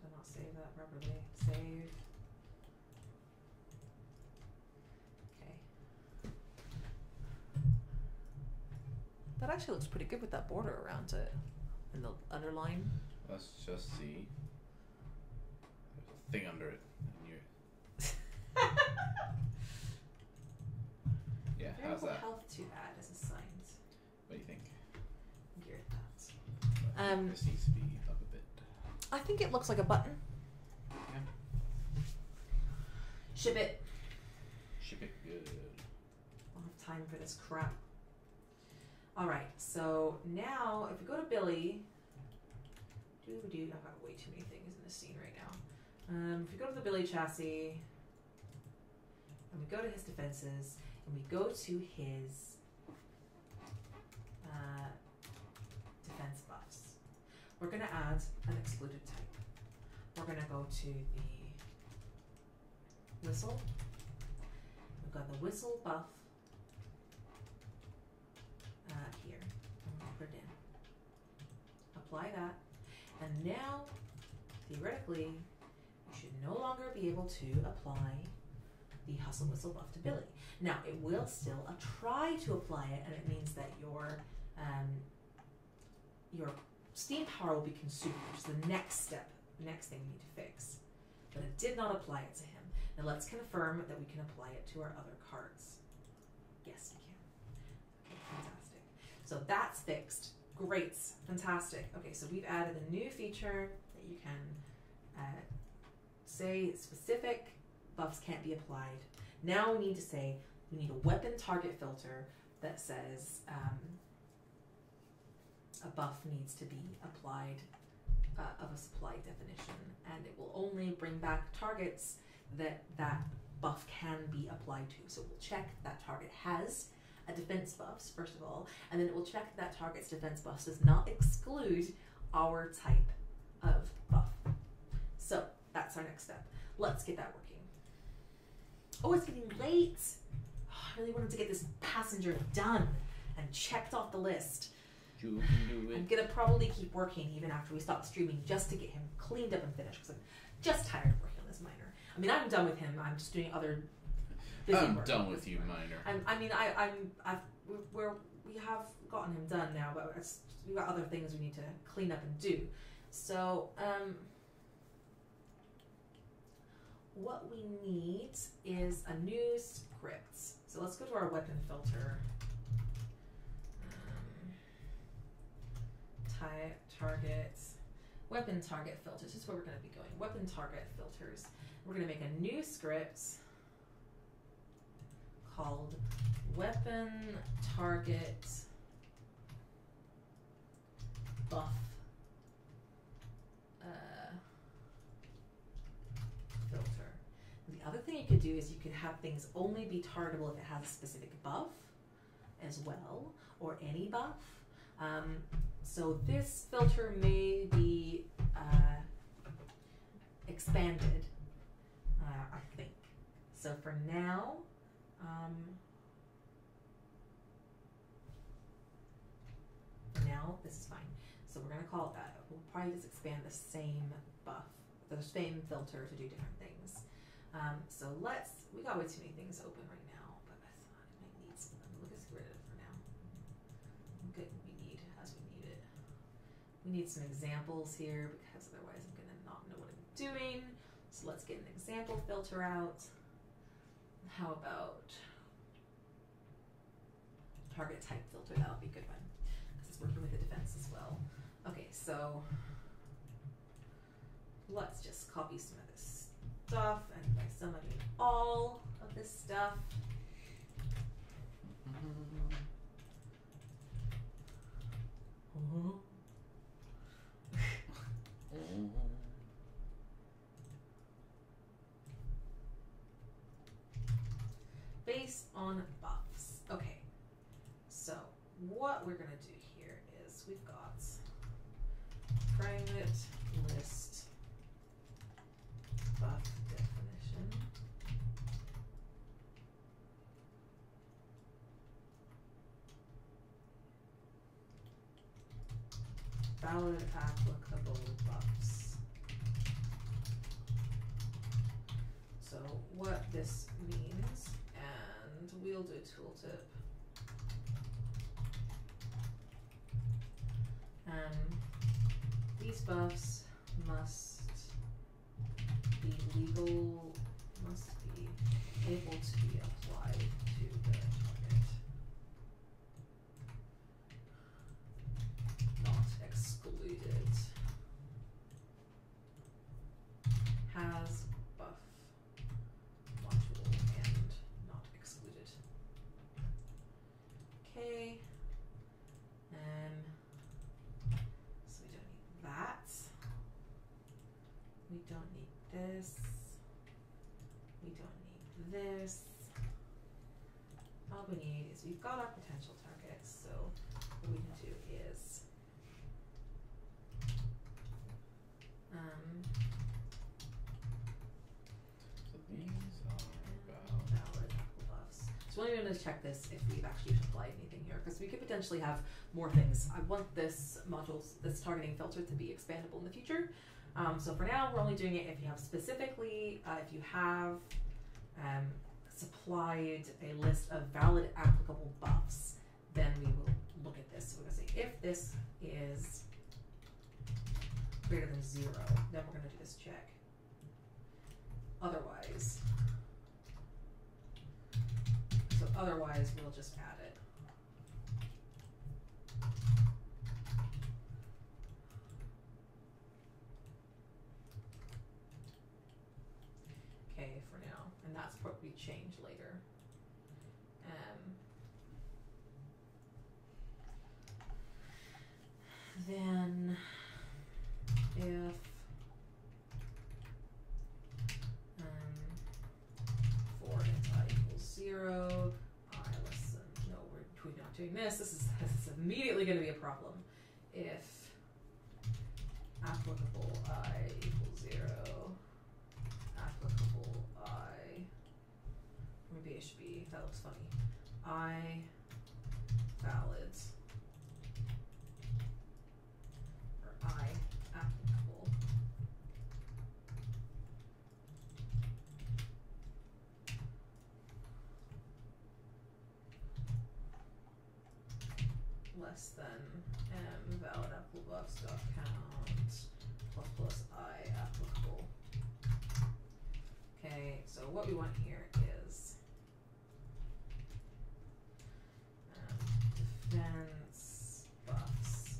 Did I not save that properly? Save. Okay. That actually looks pretty good with that border around it and the underline. Let's just see. There's a thing under it. And yeah, how's that? health to add is assigned. What do you think? Gear that. Um, this needs to be up a bit. I think it looks like a button. Yeah. Ship it. Ship it good. I don't have time for this crap. Alright, so now if we go to Billy. Do do I've got way too many things in this scene right now. Um, if we go to the Billy chassis and we go to his defenses and we go to his uh, defense buffs, we're gonna add an excluded type. We're gonna go to the whistle. We've got the whistle buff uh, here. It in. Apply that, and now theoretically, you should no longer be able to apply the hustle whistle buff to Billy. Now it will still uh, try to apply it, and it means that your um, your steam power will be consumed, which is the next step, the next thing we need to fix. But it did not apply it to him. Now let's confirm that we can apply it to our other cards. Yes, we can. Okay, fantastic. So that's fixed. Great, fantastic. Okay, so we've added a new feature that you can uh, say specific buffs can't be applied. Now we need to say we need a weapon target filter that says um, a buff needs to be applied uh, of a supply definition, and it will only bring back targets that that buff can be applied to. So we'll check that target has a defense buffs first of all, and then it will check that target's defense buffs does not exclude our type of buff. So that's our next step. Let's get that working. Oh, it's getting late. Oh, I really wanted to get this passenger done and checked off the list. You can do I'm gonna probably keep working even after we stop streaming just to get him cleaned up and finished because I'm just tired of working on this miner. I mean, I'm done with him. I'm just doing other. busy I'm work done with you, miner. I'm, I mean, I, I'm, I've, we're, we're, have gotten him done now, but it's, we've got other things we need to clean up and do. So, um, what we need is a new script. So let's go to our weapon filter. Um, type targets, weapon target filters. This is where we're going to be going. Weapon target filters. We're going to make a new script called weapon target buff uh, filter. The other thing you could do is you could have things only be targetable if it has a specific buff as well, or any buff. Um, so this filter may be uh, expanded. So for now, um, now, this is fine. So we're gonna call it that. We'll probably just expand the same buff, the same filter to do different things. Um, so let's, we got way too many things open right now, but I thought it might need some, we'll just get rid of it for now. Good, we need, as we need it. We need some examples here because otherwise I'm gonna not know what I'm doing. So let's get an example filter out. How about target type filter? That would be a good one because it's working with the defense as well. Okay, so let's just copy some of this stuff, and by some I mean all of this stuff. based on buffs. Okay, so what we're gonna do here is we've got private list buff definition. Valid buffs must be legal, must be able to be applied to the target. Not excluded. Has buff module and not excluded. Okay. Um, so we don't need that. We don't need this. We don't need this. All we need is we've got our potential targets, so what we can do is um, So these are valid buffs. So we're going to check this if we've actually applied anything here, because we could potentially have more things. I want this module, this targeting filter to be expandable in the future. Um, so for now, we're only doing it if you have specifically, uh, if you have um, supplied a list of valid applicable buffs, then we will look at this. So we're going to say if this is greater than zero, then we're going to do this check. Otherwise, so otherwise, we'll just add it. Okay, for now, and that's probably change later. Um, then, if um, four and i equals zero, I less than, no, we're, we're not doing this, this is, this is immediately gonna be a problem. If applicable i equals zero, applicable i, maybe it should be, that looks funny, i valid, or i applicable, less than m valid apple buffs dot count plus plus i applicable. Okay, so what we want here is um, defense buffs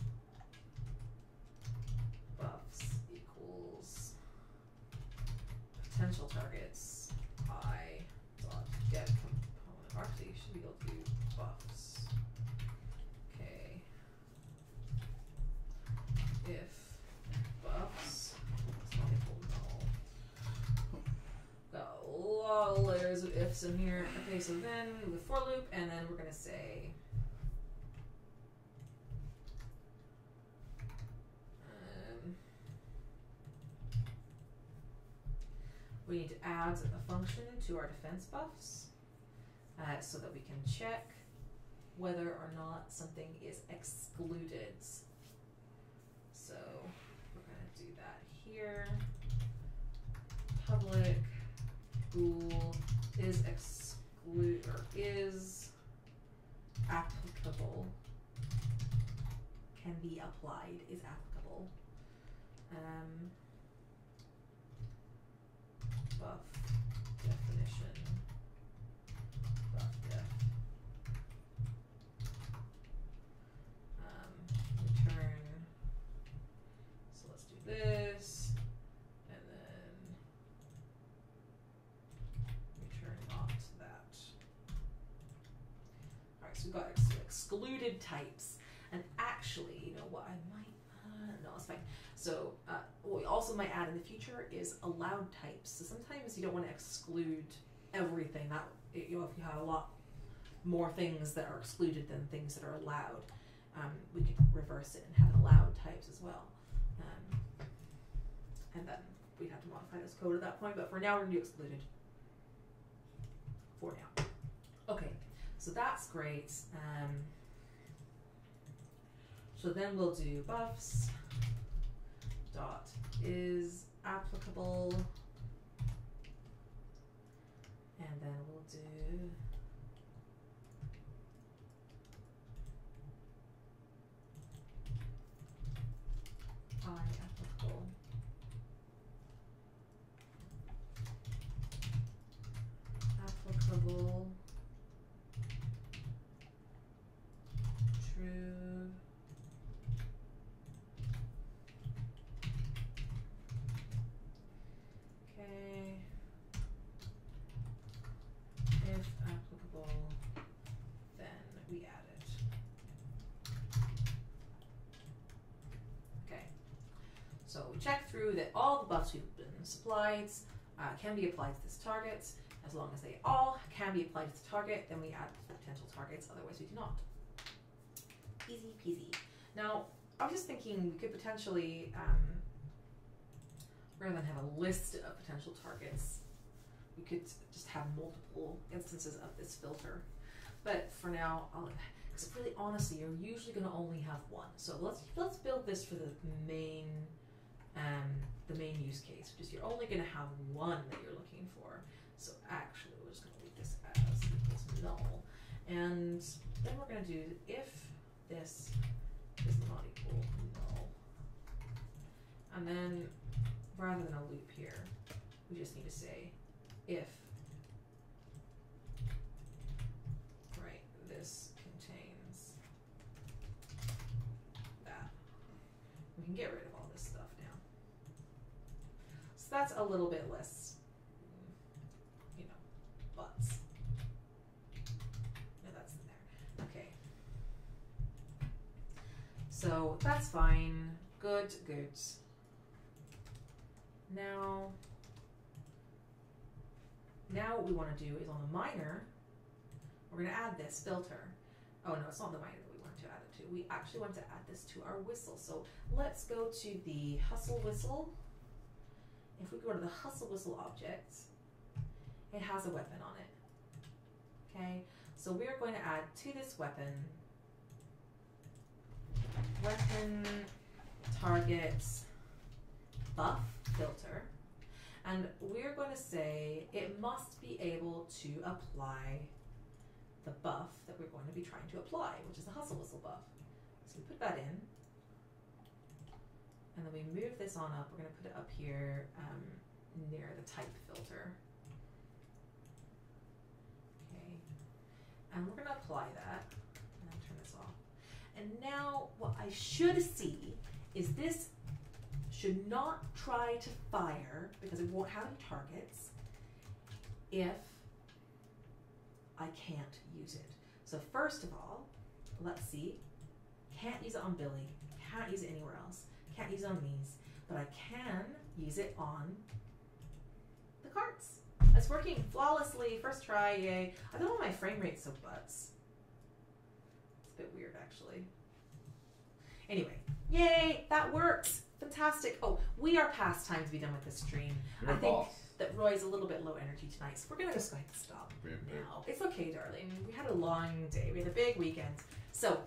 we'll do buffs. Okay. If buffs. It's not equal null. Got a lot of layers of ifs in here. Okay, so then with for loop, and then we're gonna say. Um, we need to add a function to our defense buffs uh, so that we can check whether or not something is excluded. So we're going to do that here. Public bool is exclude or is applicable can be applied is applicable. Um, buff definition buff def um, return so let's do this and then return not that alright so we've got ex- types and actually you know what I might uh, no it's fine so uh, what we also might add in the future is allowed types. So sometimes you don't want to exclude everything. That you know, if you have a lot more things that are excluded than things that are allowed, um, we could reverse it and have allowed types as well. Um, and then we'd have to modify this code at that point. But for now, we're gonna do excluded. For now. Okay, so that's great. Um, so then we'll do buffs dot is applicable. And then we'll do I applicable applicable true Okay. If applicable, then we add it. Okay. So we check through that all the buffs we've been supplied uh, can be applied to this target. As long as they all can be applied to the target, then we add the potential targets, otherwise we do not. Easy peasy. Now, I was just thinking we could potentially um, rather than have a list of potential targets, we could just have multiple instances of this filter. But for now, because really honestly, you're usually going to only have one. So let's let's build this for the main um, the main use case, which is you're only going to have one that you're looking for. So actually, we're just going to leave this as equals null, and then we're going to do if this is not equal null, and then rather than a loop here, we just need to say if right this contains that. We can get rid of all this stuff now. So that's a little bit less, you know, buts. No, that's in there. Okay. So that's fine. Good, good. Now, now what we want to do is on the miner, we're going to add this filter. Oh no, it's not the miner that we want to add it to. We actually want to add this to our whistle. So let's go to the hustle whistle. If we go to the hustle whistle object, it has a weapon on it. Okay, so we're going to add to this weapon weapon targets buff filter. And we're going to say it must be able to apply the buff that we're going to be trying to apply which is the hustle whistle buff. So we put that in and then we move this on up we're going to put it up here um, near the type filter okay and we're going to apply that and then turn this off and now what I should see is this should not try to fire because it won't have any targets if I can't use it. So first of all, let's see. Can't use it on Billy. Can't use it anywhere else. Can't use it on these. But I can use it on the carts. It's working flawlessly. First try, yay. I don't know why my frame rate's so butts. It's a bit weird actually. Anyway, yay, that works. Fantastic. Oh, we are past time to be done with this stream. You're I think- boss. That Roy's a little bit low energy tonight, so we're gonna just go ahead and stop boom. now. It's okay, darling. We had a long day. We had a big weekend. So,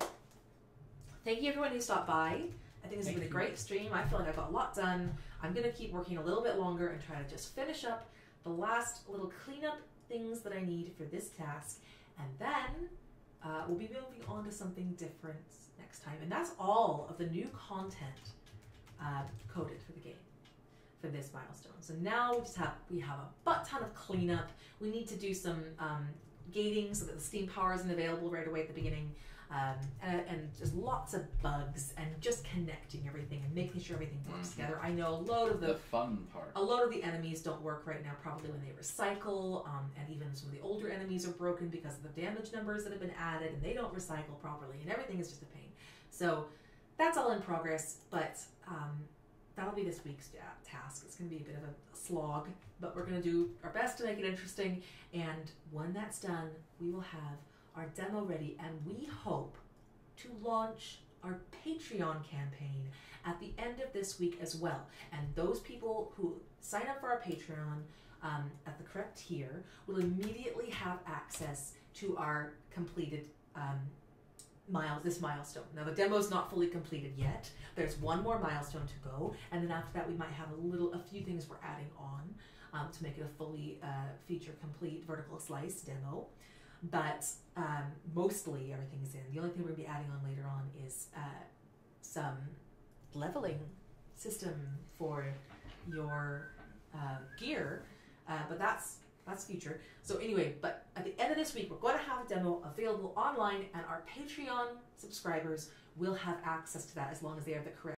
thank you everyone who stopped by. I think this has been a great stream. I feel like I've got a lot done. I'm gonna keep working a little bit longer and try to just finish up the last little cleanup things that I need for this task, and then uh, we'll be moving on to something different next time. And that's all of the new content uh, coded for the game for this milestone. So now we just have we have a butt ton of cleanup. We need to do some um, gating so that the steam power isn't available right away at the beginning, um, and, and just lots of bugs and just connecting everything and making sure everything works Mhm. together. I know a load of The the fun part. a lot of the enemies don't work right now, probably when they recycle, um, and even some of the older enemies are broken because of the damage numbers that have been added, and they don't recycle properly, and everything is just a pain. So that's all in progress, but um, that'll be this week's task. It's going to be a bit of a slog, but we're going to do our best to make it interesting. And when that's done, we will have our demo ready, and we hope to launch our Patreon campaign at the end of this week as well. And those people who sign up for our Patreon um, at the correct tier will immediately have access to our completed um, miles this milestone. Now the demo's not fully completed yet. There's one more milestone to go, and then after that we might have a little, a few things we're adding on um, to make it a fully uh, feature complete vertical slice demo. But um, mostly everything's in. The only thing we're gonna be adding on later on is uh, some leveling system for your uh, gear, uh, but that's that's future. So anyway, but at the end of this week, we're going to have a demo available online, and our Patreon subscribers will have access to that as long as they have the correct